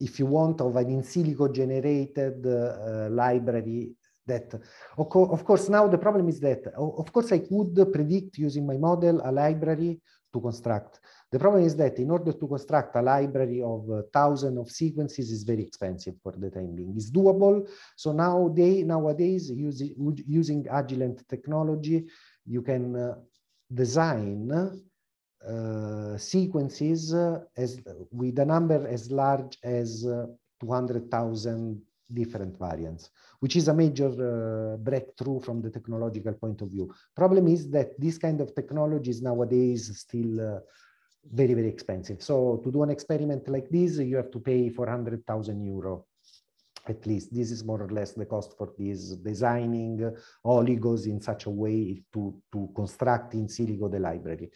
if you want of an in silico generated uh, library that of, co of, course now the problem is that of course I could predict using my model a library to construct. The problem is that in order to construct a library of thousands of sequences is very expensive for the time being. It's doable. So now they, nowadays using, using Agilent technology, you can uh, design sequences uh, as with a number as large as uh, 200,000 different variants, which is a major uh, breakthrough from the technological point of view. Problem is that this kind of technology is nowadays still uh, very, very expensive. So to do an experiment like this, you have to pay 400,000 euro at least this is more or less the cost for this designing oligos in such a way to, to construct in silico the library.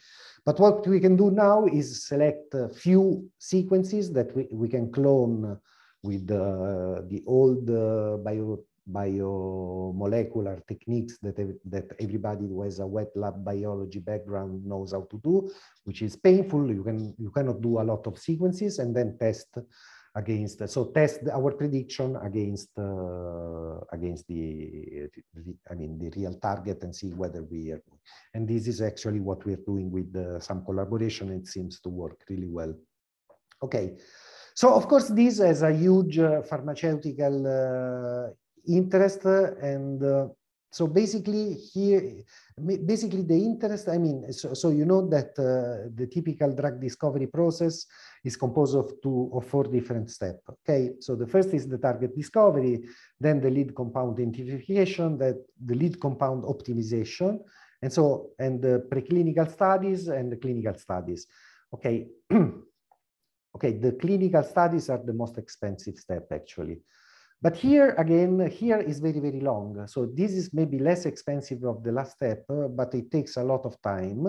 But what we can do now is select a few sequences that we, we can clone with uh, the old uh, bio, biomolecular techniques that, that everybody who has a wet lab biology background knows how to do, which is painful. You, can, you cannot do a lot of sequences and then test against, so test our prediction against uh, against the, the, I mean, the real target and see whether we are, and this is actually what we're doing with uh, some collaboration. It seems to work really well. Okay, so of course this has a huge uh, pharmaceutical uh, interest and uh, so basically here, basically the interest, I mean, so, so you know that uh, the typical drug discovery process is composed of two or four different steps, okay? So the first is the target discovery, then the lead compound identification, that the lead compound optimization, and so, and the preclinical studies and the clinical studies. Okay, okay, the clinical studies are the most expensive step actually. But here again, here is very, very long. So this is maybe less expensive of the last step, but it takes a lot of time.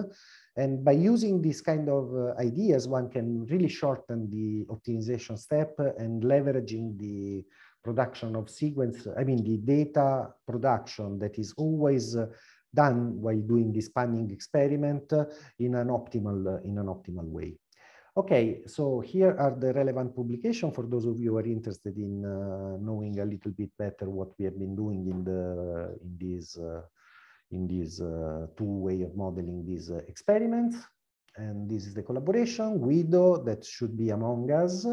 And by using these kind of uh, ideas, one can really shorten the optimization step and leveraging the production of sequence, I mean, the data production that is always uh, done while doing this panning experiment uh, in an optimal, uh, in an optimal way. Okay, so here are the relevant publications for those of you who are interested in uh, knowing a little bit better what we have been doing in the in these uh, in these uh, two way of modeling these uh, experiments. and this is the collaboration. Guido, that should be among us.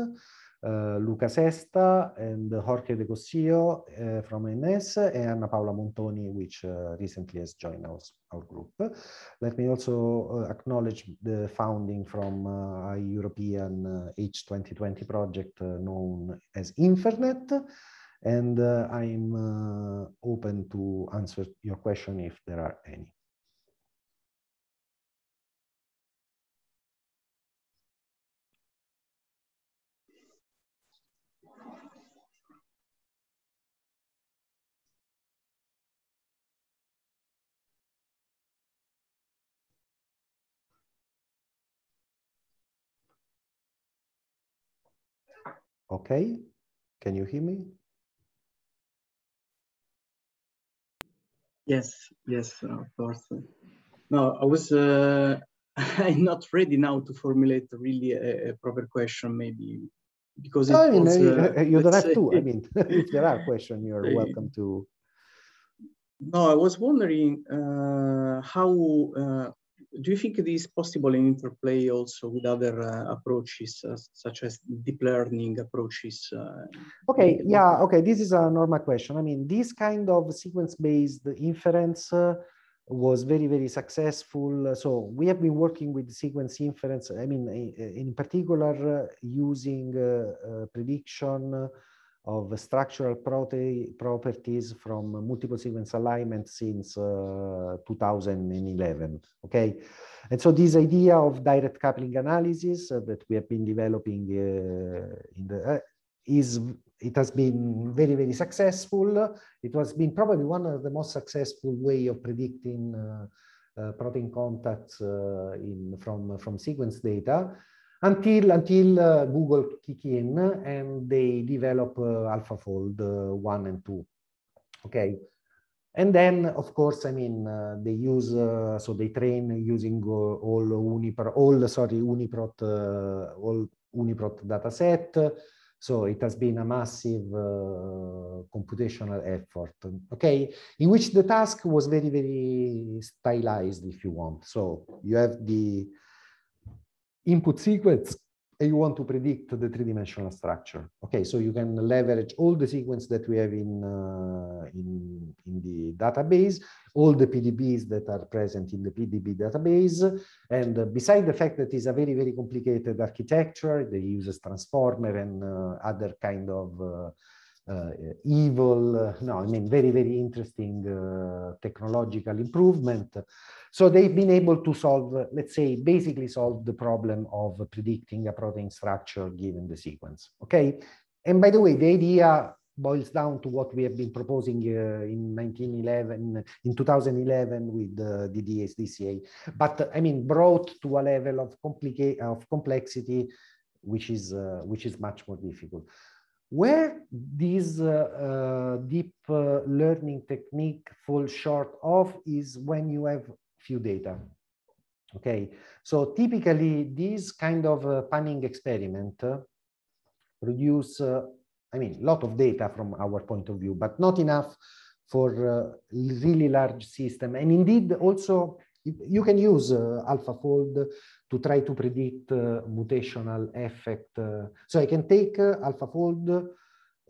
Uh, Luca Sesta and Jorge de Cosio uh, from ENS and Anna Paola Montoni, which uh, recently has joined our, our group. Let me also uh, acknowledge the founding from a European H2020 project known as Infernet. And uh, I'm uh, open to answer your question if there are any. Okay, can you hear me? Yes, yes, of course. No, I was uh, I'm not ready now to formulate really a, a proper question, maybe because no, I mean, was, uh, you don't have to. I mean, if there are questions, you're welcome to. No, I was wondering uh, how uh, do you think it is possible in interplay also with other uh, approaches uh, such as deep learning approaches? Uh, okay, yeah, okay, this is a normal question. I mean, this kind of sequence-based inference uh, was very, very successful. So we have been working with sequence inference, I mean, in particular, uh, using uh, prediction of structural protein properties from multiple sequence alignment since uh, 2011, okay? And so this idea of direct coupling analysis uh, that we have been developing uh, in the, uh, is, it has been very, very successful. It has been probably one of the most successful way of predicting uh, uh, protein contacts in, from, from sequence data until until uh, Google kick in and they develop uh, AlphaFold uh, one and two. Okay, and then of course I mean uh, they use uh, so they train using uh, all Uniprot all sorry Uniprot all Uniprot data set. So it has been a massive computational effort. Okay, in which the task was very very stylized if you want. So you have the input sequence and you want to predict the three-dimensional structure. Okay, so you can leverage all the sequence that we have in, uh, in, in the database, all the PDBs that are present in the PDB database. And uh, beside the fact that it's a very, very complicated architecture, they uses transformer and uh, other kind of uh, evil, uh, no, I mean, very, very interesting uh, technological improvement. So they've been able to solve, let's say, basically solve the problem of predicting a protein structure given the sequence, okay? And by the way, the idea boils down to what we have been proposing uh, in 1911, in 2011 with uh, the DSDCA, but I mean, brought to a level of, of complexity, which is, uh, which is much more difficult. Where this uh, uh, deep uh, learning technique falls short of is when you have few data. Okay, so typically this kind of panning experiment produce, I mean, a lot of data from our point of view, but not enough for really large system. And indeed also you can use AlphaFold to try to predict uh, mutational effect. Uh, so I can take uh, AlphaFold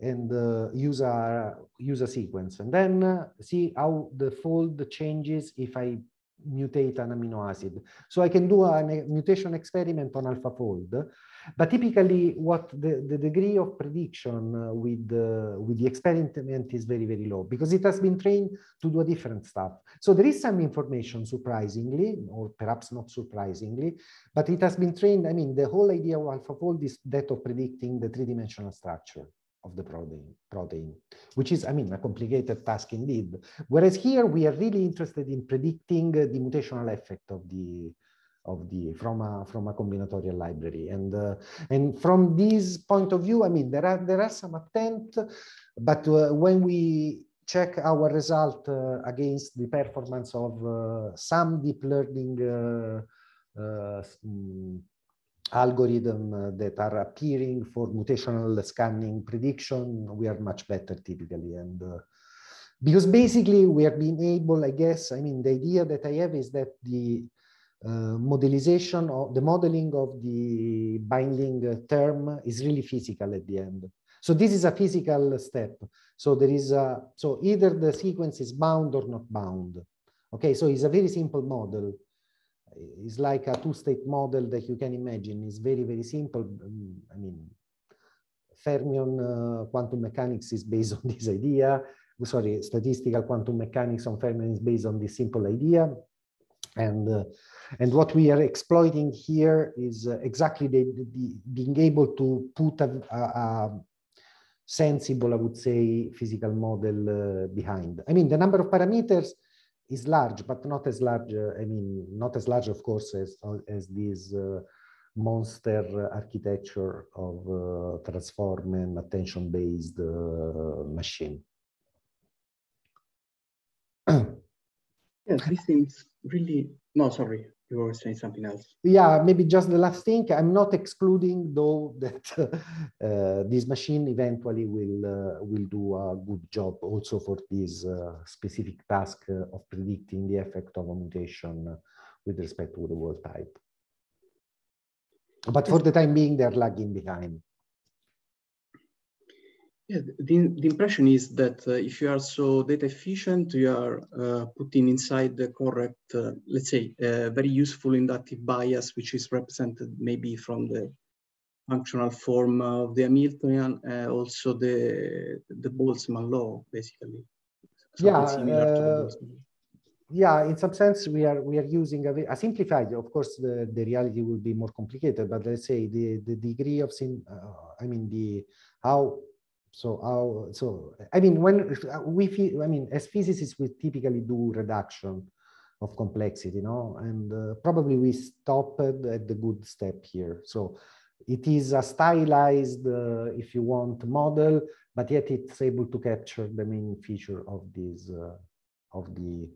and uh, use a use a sequence and then uh, see how the fold changes if I mutate an amino acid. So I can do a mutation experiment on AlphaFold but typically, what the, the degree of prediction uh, with, uh, with the experiment is very, very low because it has been trained to do a different stuff. So there is some information, surprisingly, or perhaps not surprisingly, but it has been trained. I mean, the whole idea of AlphaFold is that of predicting the three-dimensional structure of the protein, protein, which is, I mean, a complicated task indeed. Whereas here we are really interested in predicting the mutational effect of the of the from a from a combinatorial library. And uh, and from this point of view i mean there are there are some attempt but uh, when we check our result uh, against the performance of uh, some deep learning um, algorithm that are appearing for mutational scanning prediction we are much better typically. And because basically we are being able i guess i mean the idea that i have is that the uh, modelization of the modeling of the binding term is really physical at the end. So this is a physical step. So there is a, so either the sequence is bound or not bound. Okay, so it's a very simple model. It's like a two-state model that you can imagine. It's very, very simple. Mm, I mean, fermion uh, quantum mechanics is based on this idea. Sorry, statistical quantum mechanics on fermion is based on this simple idea. And, uh, and what we are exploiting here is uh, exactly the, the, being able to put a, a, a, sensible, I would say, physical model uh, behind. I mean, the number of parameters is large, but not as large, uh, I mean, not as large, of course, as, as this monster architecture of uh, transform and attention-based uh, machine. yeah, this seems really, no, sorry, you were saying something else. Yeah, maybe just the last thing. I'm not excluding though that uh, this machine eventually will uh, will do a good job also for this uh, specific task uh, of predicting the effect of a mutation with respect to the world type. But for the time being, they're lagging behind. Yeah, the, the impression is that uh, if you are so data efficient, you are uh, putting inside the correct, uh, let's say, uh, very useful inductive bias, which is represented maybe from the functional form of the Hamiltonian, uh, also the the Boltzmann law, basically. Something yeah, yeah, in some sense, we are we are using a, a, simplified. Of course, the, the reality will be more complicated, but let's say the the degree of sim. Uh, I mean the how. So so I mean when we feel, I mean as physicists we typically do reduction of complexity, you know, and uh, probably we stopped at the good step here. So it is a stylized, uh, if you want, model, but yet it's able to capture the main feature of this uh, of the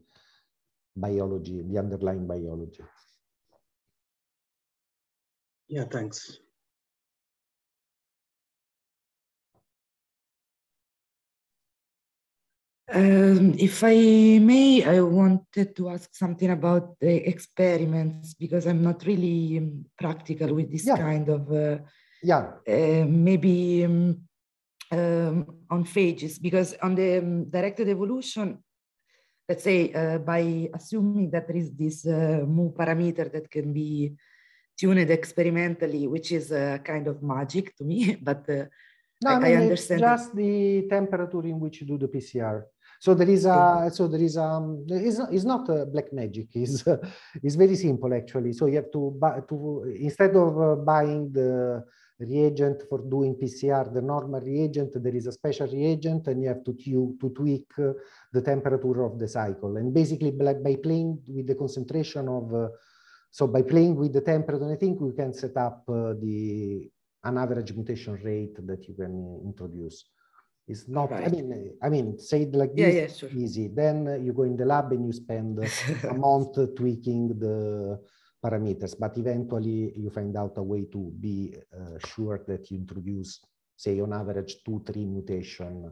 biology, the underlying biology. Yeah, thanks. Um, if I may, I wanted to ask something about the experiments because I'm not really um, practical with this yeah. kind of, uh, yeah, uh, maybe um, um on phages because on the um, directed evolution, let's say uh, by assuming that there is this uh, mu parameter that can be tuned experimentally, which is a kind of magic to me, but uh, no, I, I, mean, I understand just the temperature in which you do the PCR. So there is a so there is um it's not, it's not a black magic. is uh, it's very simple actually. So you have to buy to instead of uh, buying the reagent for doing PCR, the normal reagent, there is a special reagent and you have to, to tweak uh, the temperature of the cycle. And basically by, by playing with the concentration of, uh, so by playing with the temperature, I think we can set up uh, the an average mutation rate that you can introduce. It's not, right. I mean, I mean, say it like this, yeah, yeah, sure. easy. Then you go in the lab and you spend a month tweaking the parameters, but eventually you find out a way to be uh, sure that you introduce, say, on average, two, three mutation.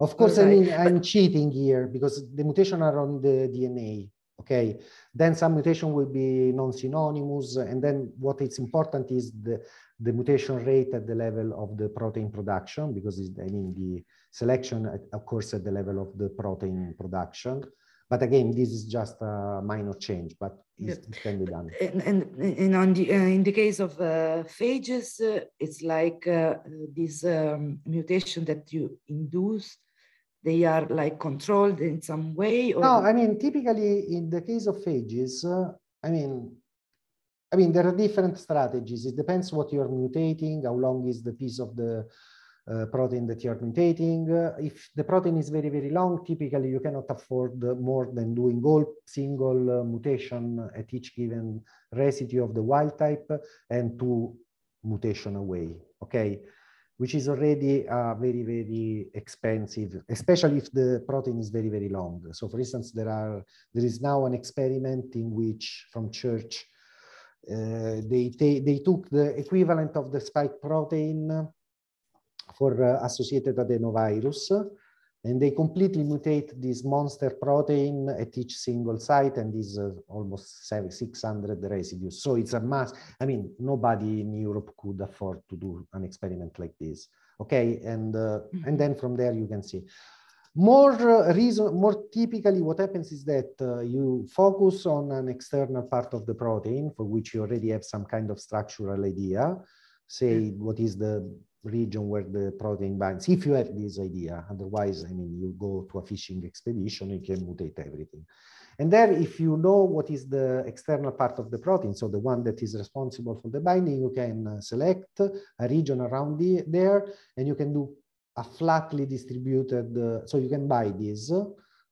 Of course, right. I mean, I'm cheating here because the mutation are on the DNA, okay? Then some mutation will be non-synonymous, and then what is important is the, the mutation rate at the level of the protein production, because I mean, the selection, of course, at the level of the protein production. But again, this is just a minor change, but it can be done. And, and, and on the, uh, in the case of uh, phages, uh, it's like uh, this um, mutation that you induce, they are like controlled in some way? Or... No, I mean, typically in the case of phages, uh, I mean, I mean, there are different strategies. It depends what you're mutating, how long is the piece of the uh, protein that you're mutating. Uh, if the protein is very, very long, typically you cannot afford more than doing all single uh, mutation at each given residue of the wild type and two mutation away, okay? Which is already very, very expensive, especially if the protein is very, very long. So for instance, there are there is now an experiment in which from Church, uh, they, they took the equivalent of the spike protein for uh, associated adenovirus. and they completely mutate this monster protein at each single site and these uh, almost 600 residues. So it's a mass. I mean, nobody in Europe could afford to do an experiment like this. Okay, and uh, and then from there you can see. More uh, reason, more typically what happens is that uh, you focus on an external part of the protein for which you already have some kind of structural idea. Say what is the region where the protein binds, if you have this idea. Otherwise, I mean, you go to a fishing expedition, you can mutate everything. And there, if you know what is the external part of the protein, so the one that is responsible for the binding, you can uh, select a region around the, there, and you can do a flatly distributed, uh, so you can buy this.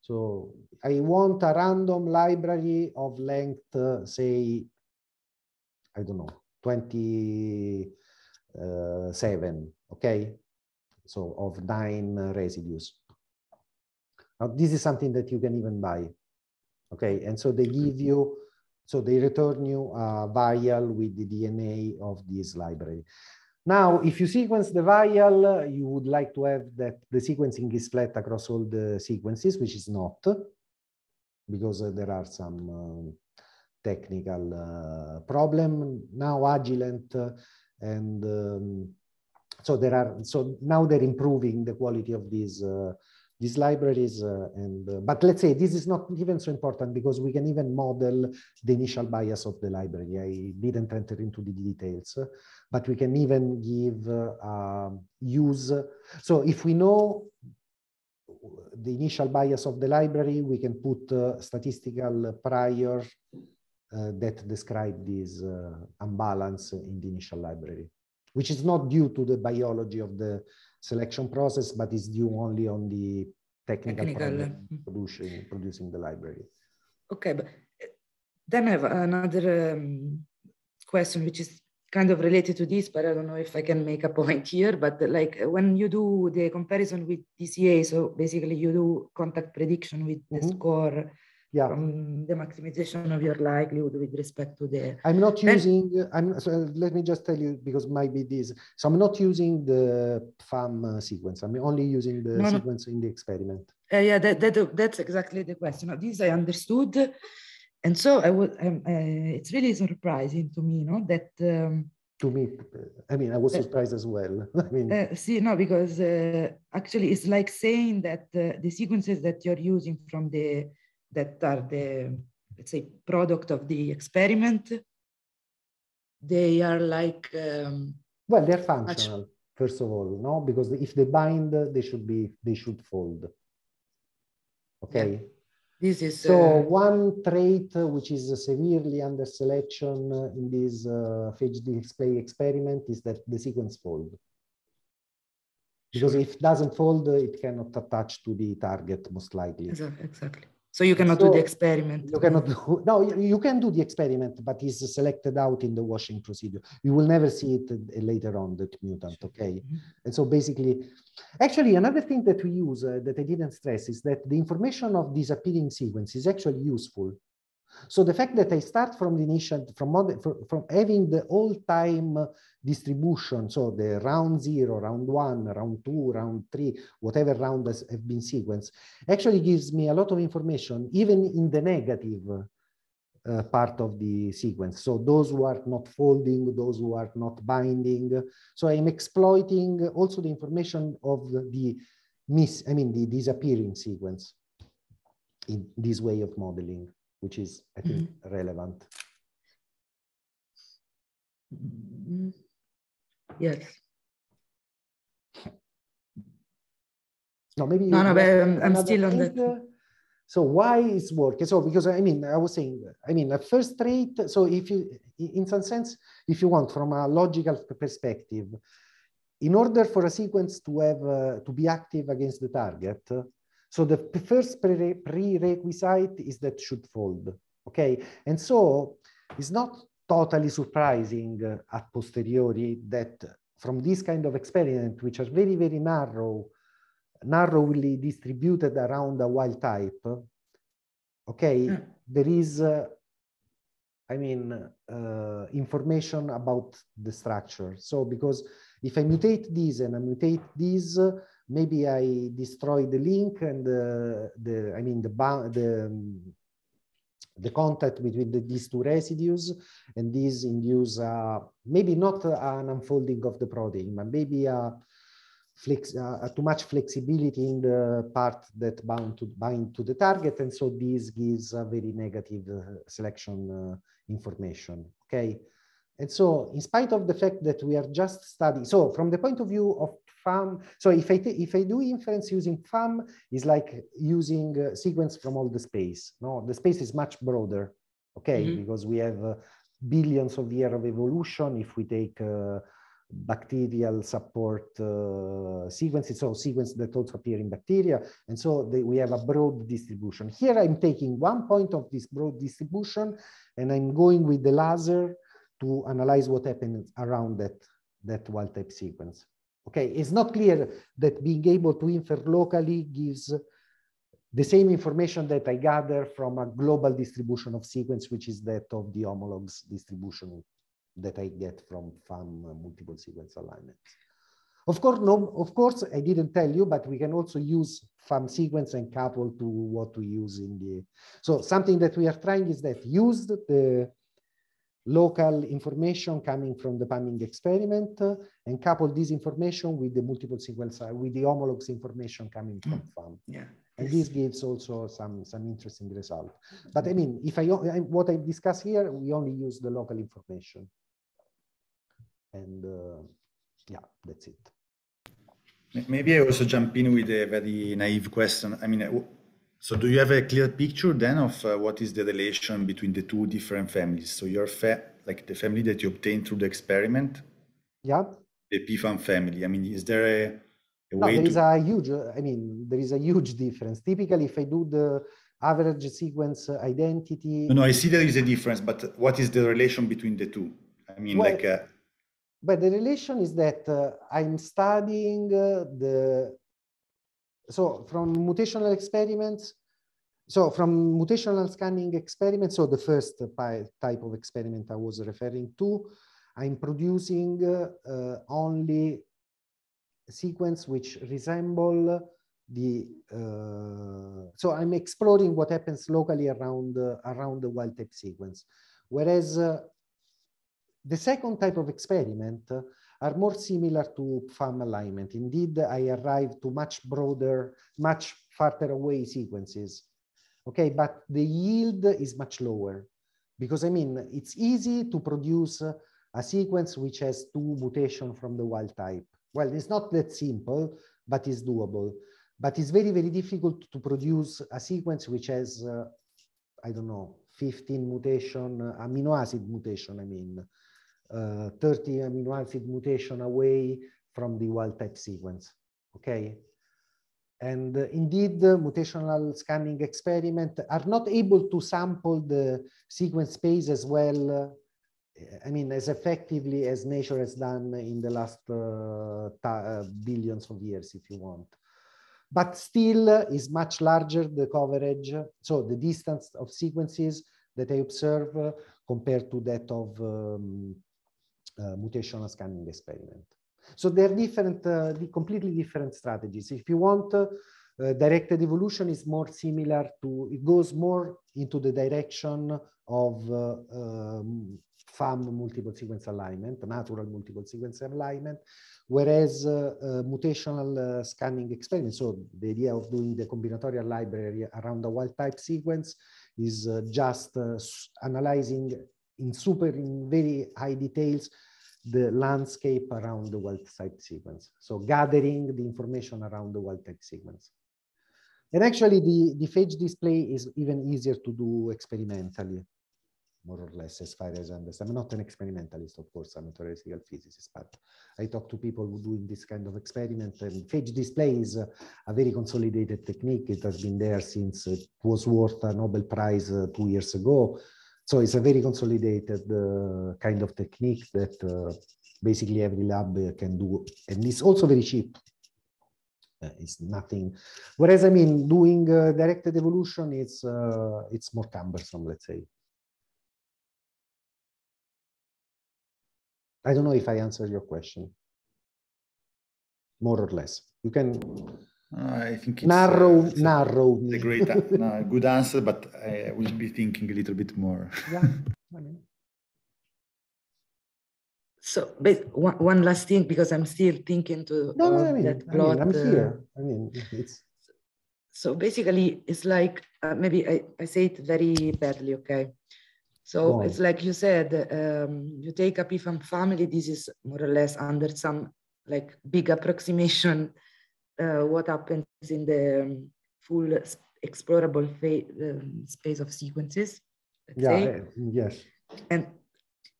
So I want a random library of length, uh, say, I don't know, 20, uh, okay? So of nine residues. Now this is something that you can even buy, okay? And so they give you, so they return you a vial with the DNA of this library. Now, if you sequence the vial, you would like to have that the sequencing is flat across all the sequences, which is not, because uh, there are some uh, technical uh, problem. Now, Agilent and um, so there are so now they're improving the quality of these uh, these libraries uh, and uh, but let's say this is not even so important because we can even model the initial bias of the library. I didn't enter into the details but we can even give uh, use. So if we know the initial bias of the library we can put uh, statistical prior uh, that describe this uh, imbalance in the initial library, which is not due to the biology of the selection process, but is due only on the technical, technical. Producing, producing the library. Okay, but uh, then I have another um, question, which is kind of related to this, but I don't know if I can make a point here. But like when you do the comparison with DCA, so basically you do contact prediction with the mm -hmm. score yeah. from the maximization of your likelihood with respect to the. I'm not using, I'm, so let me just tell you, because maybe this, so I'm not using the FAM sequence. I'm only using the no, sequence no. in the experiment. Uh, yeah, that, that, that's exactly the question. This I understood. And so I would, um, uh, it's really surprising to me, no, that um, to me i mean i was uh, surprised as well i mean uh, see no because uh, actually it's like saying that uh, the sequences that you're using from the that are the, let's say, product of the experiment, they are like... Um, well, they're functional, much... first of all, no? Because if they bind, they should be, they should fold. Okay? Yeah. This is... So uh, one trait which is severely under selection in this uh, phage display experiment is that the sequence fold. Because sure. if it doesn't fold, it cannot attach to the target most likely. Exactly. So you cannot so do the experiment. You cannot do, no, you, you, can do the experiment, but it's selected out in the washing procedure. You will never see it uh, later on, the mutant, okay? Mm -hmm. And so basically, actually another thing that we use uh, that I didn't stress is that the information of disappearing sequence is actually useful so the fact that I start from the initial, from, model, from having the all time distribution, so the round zero, round one, round two, round three, whatever round has have been sequenced, actually gives me a lot of information, even in the negative uh, part of the sequence. So those who are not folding, those who are not binding. So I'm exploiting also the information of the miss, I mean, the disappearing sequence in this way of modeling which is, I think, mm -hmm. relevant. Yes. No, maybe. No, no, but I'm, I'm still on that. So why is working? So because I mean, I was saying, I mean, at first rate. So if you, in some sense, if you want, from a logical perspective, in order for a sequence to have uh, to be active against the target, so the first prerequisite is that should fold, okay? And so it's not totally surprising uh, a posteriori that from this kind of experiment, which are very, very narrow, narrowly distributed around a wild type, okay, mm. there is, uh, I mean, uh, information about the structure. So because if I mutate this and I mutate this, maybe I destroy the link and the, the I mean the the the contact between the, these two residues, and these induce uh, maybe not an unfolding of the protein, but maybe a flex, uh, too much flexibility in the part that bound to bind to the target, and so this gives a very negative uh, selection uh, information. Okay, and so in spite of the fact that we are just studying, so from the point of view of FAM, so if I, if I do inference using FAM, is like using uh, sequence from all the space. No, the space is much broader, okay, mm -hmm. because we have uh, billions of years of evolution if we take uh, bacterial support uh, sequences, so sequences that also appear in bacteria. And so they, we have a broad distribution. Here I'm taking one point of this broad distribution and I'm going with the laser to analyze what happens around that, that wild type sequence. Okay, it's not clear that being able to infer locally gives the same information that I gather from a global distribution of sequence, which is that of the homologs distribution that I get from FAM uh, multiple sequence alignment. Of course, no, of course, I didn't tell you, but we can also use FAM sequence and couple to what we use in the. So something that we are trying is that use the local information coming from the PAMMing experiment uh, and couple this information with the multiple sequence, uh, with the homologs information coming from mm. FAM. Yeah. And this gives also some, some interesting result. But I mean, if I, what I discuss here, we only use the local information. And uh, yeah, that's it. Maybe I also jump in with a very naive question. I mean, so do you have a clear picture then of uh, what is the relation between the two different families? So your fa like the family that you obtained through the experiment? Yeah. The PFAM family. I mean, is there a, a no, way there to... is a huge, I mean, there is a huge difference. Typically, if I do the average sequence identity... No, no, I see there is a difference, but what is the relation between the two? I mean, well, like... Uh... But the relation is that uh, I'm studying uh, the so from mutational experiments, so from mutational scanning experiments, so the first type of experiment I was referring to, I'm producing uh, only sequence which resemble the, uh, so I'm exploring what happens locally around, uh, around the wild type sequence. Whereas uh, the second type of experiment are more similar to FAM alignment. Indeed, I arrive to much broader, much farther away sequences. Okay, but the yield is much lower because I mean, it's easy to produce a sequence which has two mutation from the wild type. Well, it's not that simple, but it's doable. But it's very, very difficult to produce a sequence which has, uh, I don't know, 15 mutation, uh, amino acid mutation, I mean, 30 amino acid mutation away from the wild type sequence, okay? And uh, indeed, the mutational scanning experiment are not able to sample the sequence space as well, uh, I mean, as effectively as nature has done in the last uh, uh billions of years, if you want. But still is much larger the coverage, so the distance of sequences that I observe uh, compared to that of um, uh, mutational scanning experiment. So there are different, uh, completely different strategies. If you want, uh, directed evolution is more similar to, it goes more into the direction of uh, um, FAM multiple sequence alignment, natural multiple sequence alignment, whereas uh, uh, mutational uh, scanning experiment, so the idea of doing the combinatorial library around a wild type sequence is just analyzing in super, in very high details, the landscape around the wild type sequence. So gathering the information around the wild type sequence. And actually the, the phage display is even easier to do experimentally, more or less, as far as I understand. I'm not an experimentalist, of course, I'm a theoretical physicist, but I talk to people who doing this kind of experiment and phage display is a, a very consolidated technique. It has been there since it was worth a Nobel Prize uh, two years ago. So it's a very consolidated uh, kind of technique that uh, basically every lab can do. And it's also very cheap. Uh, it's nothing. Whereas, I mean, doing uh, directed evolution, it's, uh, it's more cumbersome, let's say. I don't know if I answered your question. more or less. You can I think it's, narrow, uh, it's narrow. A, it's a great, uh, no, good answer, but I will be thinking a little bit more. yeah. I mean, So, but one, one last thing, because I'm still thinking to no, no, uh, I mean, that I plot. mean, I'm uh, here. I mean, it's so basically, it's like uh, maybe I, I say it very badly, okay? So Go it's like you said, um, you take a PFAM family, this is more or less under some like big approximation, uh, what happens in the um, full explorable um, space of sequences, yeah, eh, yes. And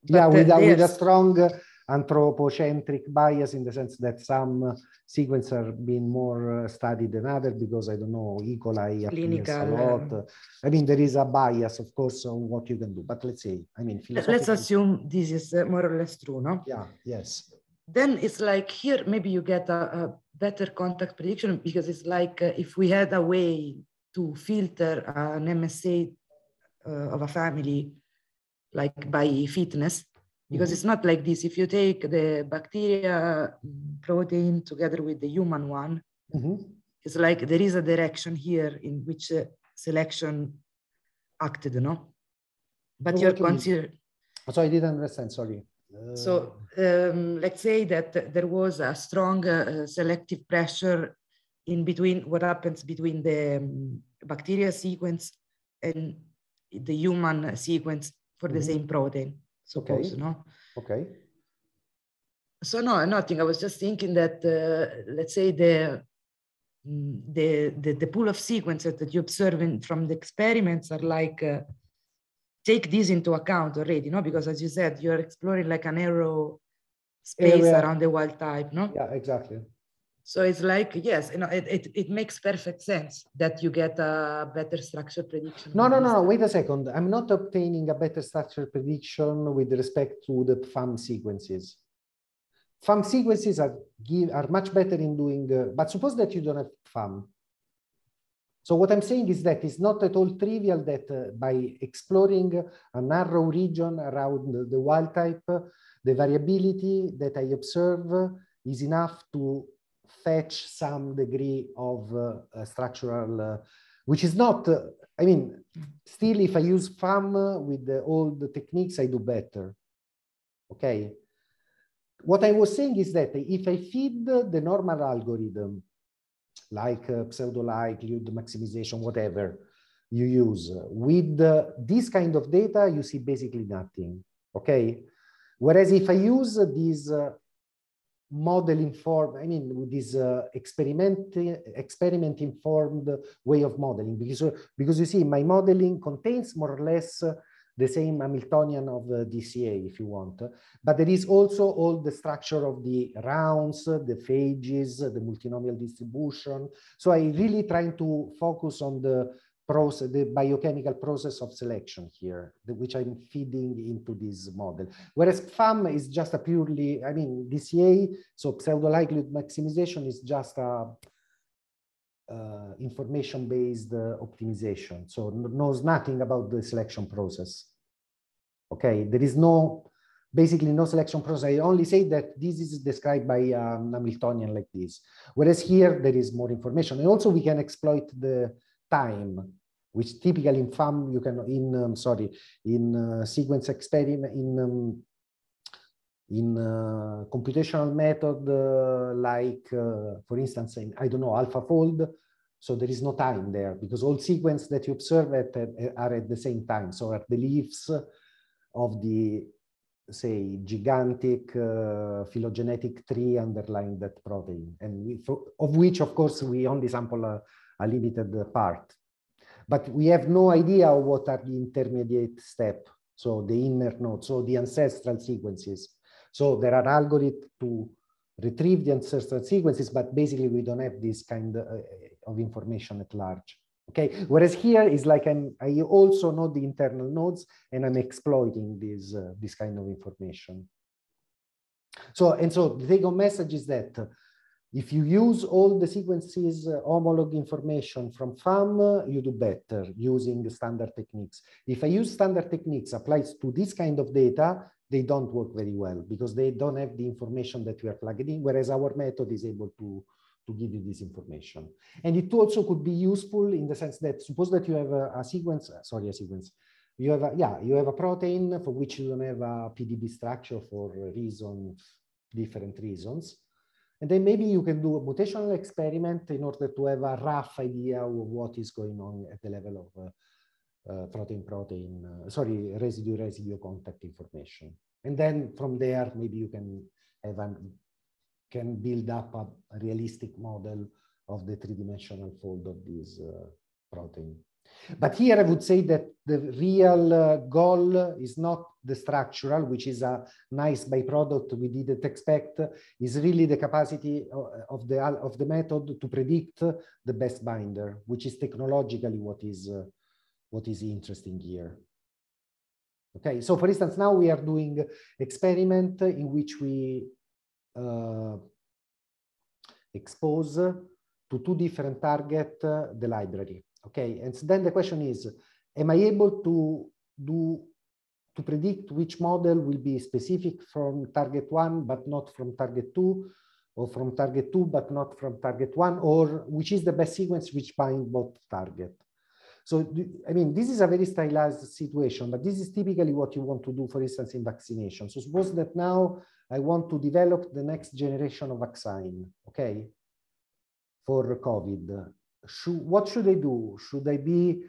yeah, uh, with a, with a strong uh, anthropocentric bias in the sense that some uh, sequences are being more uh, studied than others because I don't know, E. coli appears a lot. um, uh, I mean, there is a bias, of course, on what you can do. But let's say, I mean, let's assume this is uh, more or less true, no? Yeah. Yes. Then it's like here maybe you get a, a better contact prediction because it's like uh, if we had a way to filter an MSA uh, of a family like by fitness because Mhm. it's not like this if you take the bacteria mm, protein together with the human one Mhm. it's like there is a direction here in which uh, selection acted no but you're mean? So I didn't understand. Sorry. So um, let's say that there was a strong uh, selective pressure in between what happens between the um, bacteria sequence and the human sequence for the Mhm. same protein, suppose, Okay. no? okay. So no, nothing. I was just thinking that uh, let's say the, mm, the the the pool of sequences that you observe in, from the experiments are like uh, take this into account already, no? Because as you said, you're exploring like a narrow space Area. around the wild type, no? Yeah, exactly. So it's like yes, you know, it, it it makes perfect sense that you get a better structure prediction. No, on no, no, wait a second. I'm not obtaining a better structure prediction with respect to the FAM sequences. FAM sequences are, give, are much better in doing, uh, but suppose that you don't have FAM. So what I'm saying is that it's not at all trivial that uh, by exploring a narrow region around the, the wild type, the variability that I observe is enough to fetch some degree of uh, structural, uh, which is not, uh, I mean, still if I use FAM uh, with the techniques, I do better. Okay. What I was saying is that if I feed the normal algorithm, like uh, pseudo-likelihood maximization, whatever you use, with uh, this kind of data, you see basically nothing. Okay. Whereas if I use these uh, model informed, I mean, with this uh, experiment, experiment informed way of modeling, because, because you see, my modeling contains more or less uh, the same Hamiltonian of the DCA, if you want, but there is also all the structure of the rounds, the phages, the multinomial distribution. So I really trying to focus on the process, the biochemical process of selection here, the, which I'm feeding into this model. Whereas FAM is just a purely, I mean, DCA, so pseudo likelihood maximization is just a information-based uh, optimization. So knows nothing about the selection process. Okay, there is no, basically no selection process. I only say that this is described by um, Hamiltonian like this. Whereas here there is more information. And also we can exploit the time, which typically in FAM you can, in, um, sorry, in uh, sequence experiment, in um, in uh, computational method uh, like, uh, for instance, in, I don't know, AlphaFold. So there is no time there because all sequence that you observe at, are at the same time. So at the leaves of the, say, gigantic uh, phylogenetic tree underlying that protein, and of which, of course, we only sample a, a limited part. But we have no idea what are the intermediate step, so the inner node, so the ancestral sequences. So there are algorithms to retrieve the ancestral sequences, but basically we don't have this kind of, uh, information at large. Okay, whereas here is like I'm, I also know the internal nodes and I'm exploiting this, uh, this kind of information. So, and so the take home message is that if you use all the sequences uh, homolog information from FAM, uh, you do better using standard techniques. If I use standard techniques applied to this kind of data, they don't work very well because they don't have the information that we are plugging in, whereas our method is able to, to give you this information. And it also could be useful in the sense that suppose that you have a, a sequence, uh, sorry, a sequence, you have a, yeah, you have a protein for which you don't have a PDB structure for reason, different reasons. And then maybe you can do a mutational experiment in order to have a rough idea of what is going on at the level of uh, protein-protein, uh, uh, sorry, residue-residue contact information. And then from there, maybe you can have an, can build up a, a realistic model of the three-dimensional fold of this uh, protein. But here I would say that the real uh, goal is not the structural, which is a nice byproduct we didn't expect, is really the capacity of the, of the method to predict the best binder, which is technologically what is, uh, what is interesting here. Okay, so for instance, now we are doing experiment in which we uh, expose to two different target uh, the library. Okay, and then the question is, am I able to do to predict which model will be specific from target one, but not from target two, or from target two, but not from target one, or which is the best sequence which bind both target. So, I mean, this is a very stylized situation, but this is typically what you want to do, for instance, in vaccination. So suppose that now I want to develop the next generation of vaccine, okay, for COVID should, what should I do? Should I be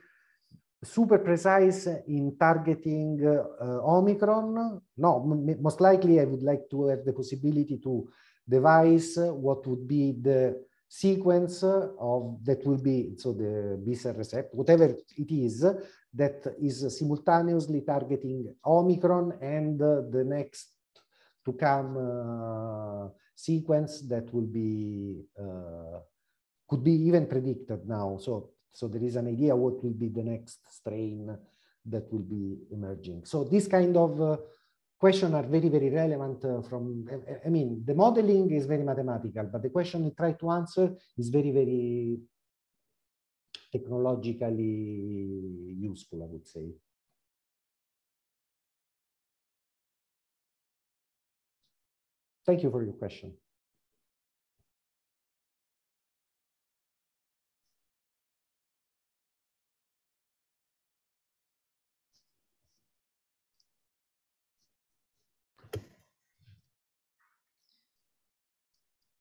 super precise in targeting uh, Omicron? No, most likely I would like to have the possibility to devise what would be the sequence of that will be, so the B cell receptor, whatever it is, that is simultaneously targeting Omicron and uh, the next to come uh, sequence that will be uh, could be even predicted now. So, so there is an idea what will be the next strain that will be emerging. So this kind of uh, questions are very, very relevant uh, from, I, I mean, the modeling is very mathematical, but the question you try to answer is very, very technologically useful, I would say. Thank you for your question.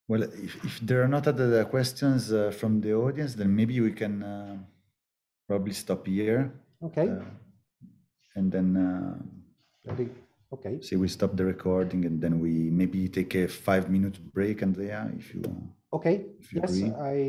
Well, if, if there are not other questions uh, from the audience, then maybe we can uh, probably stop here. Okay. Uh, and then uh, okay. See, we stop the recording and then we maybe take a five minute break, Andrea, if you Okay. If you yes, agree. I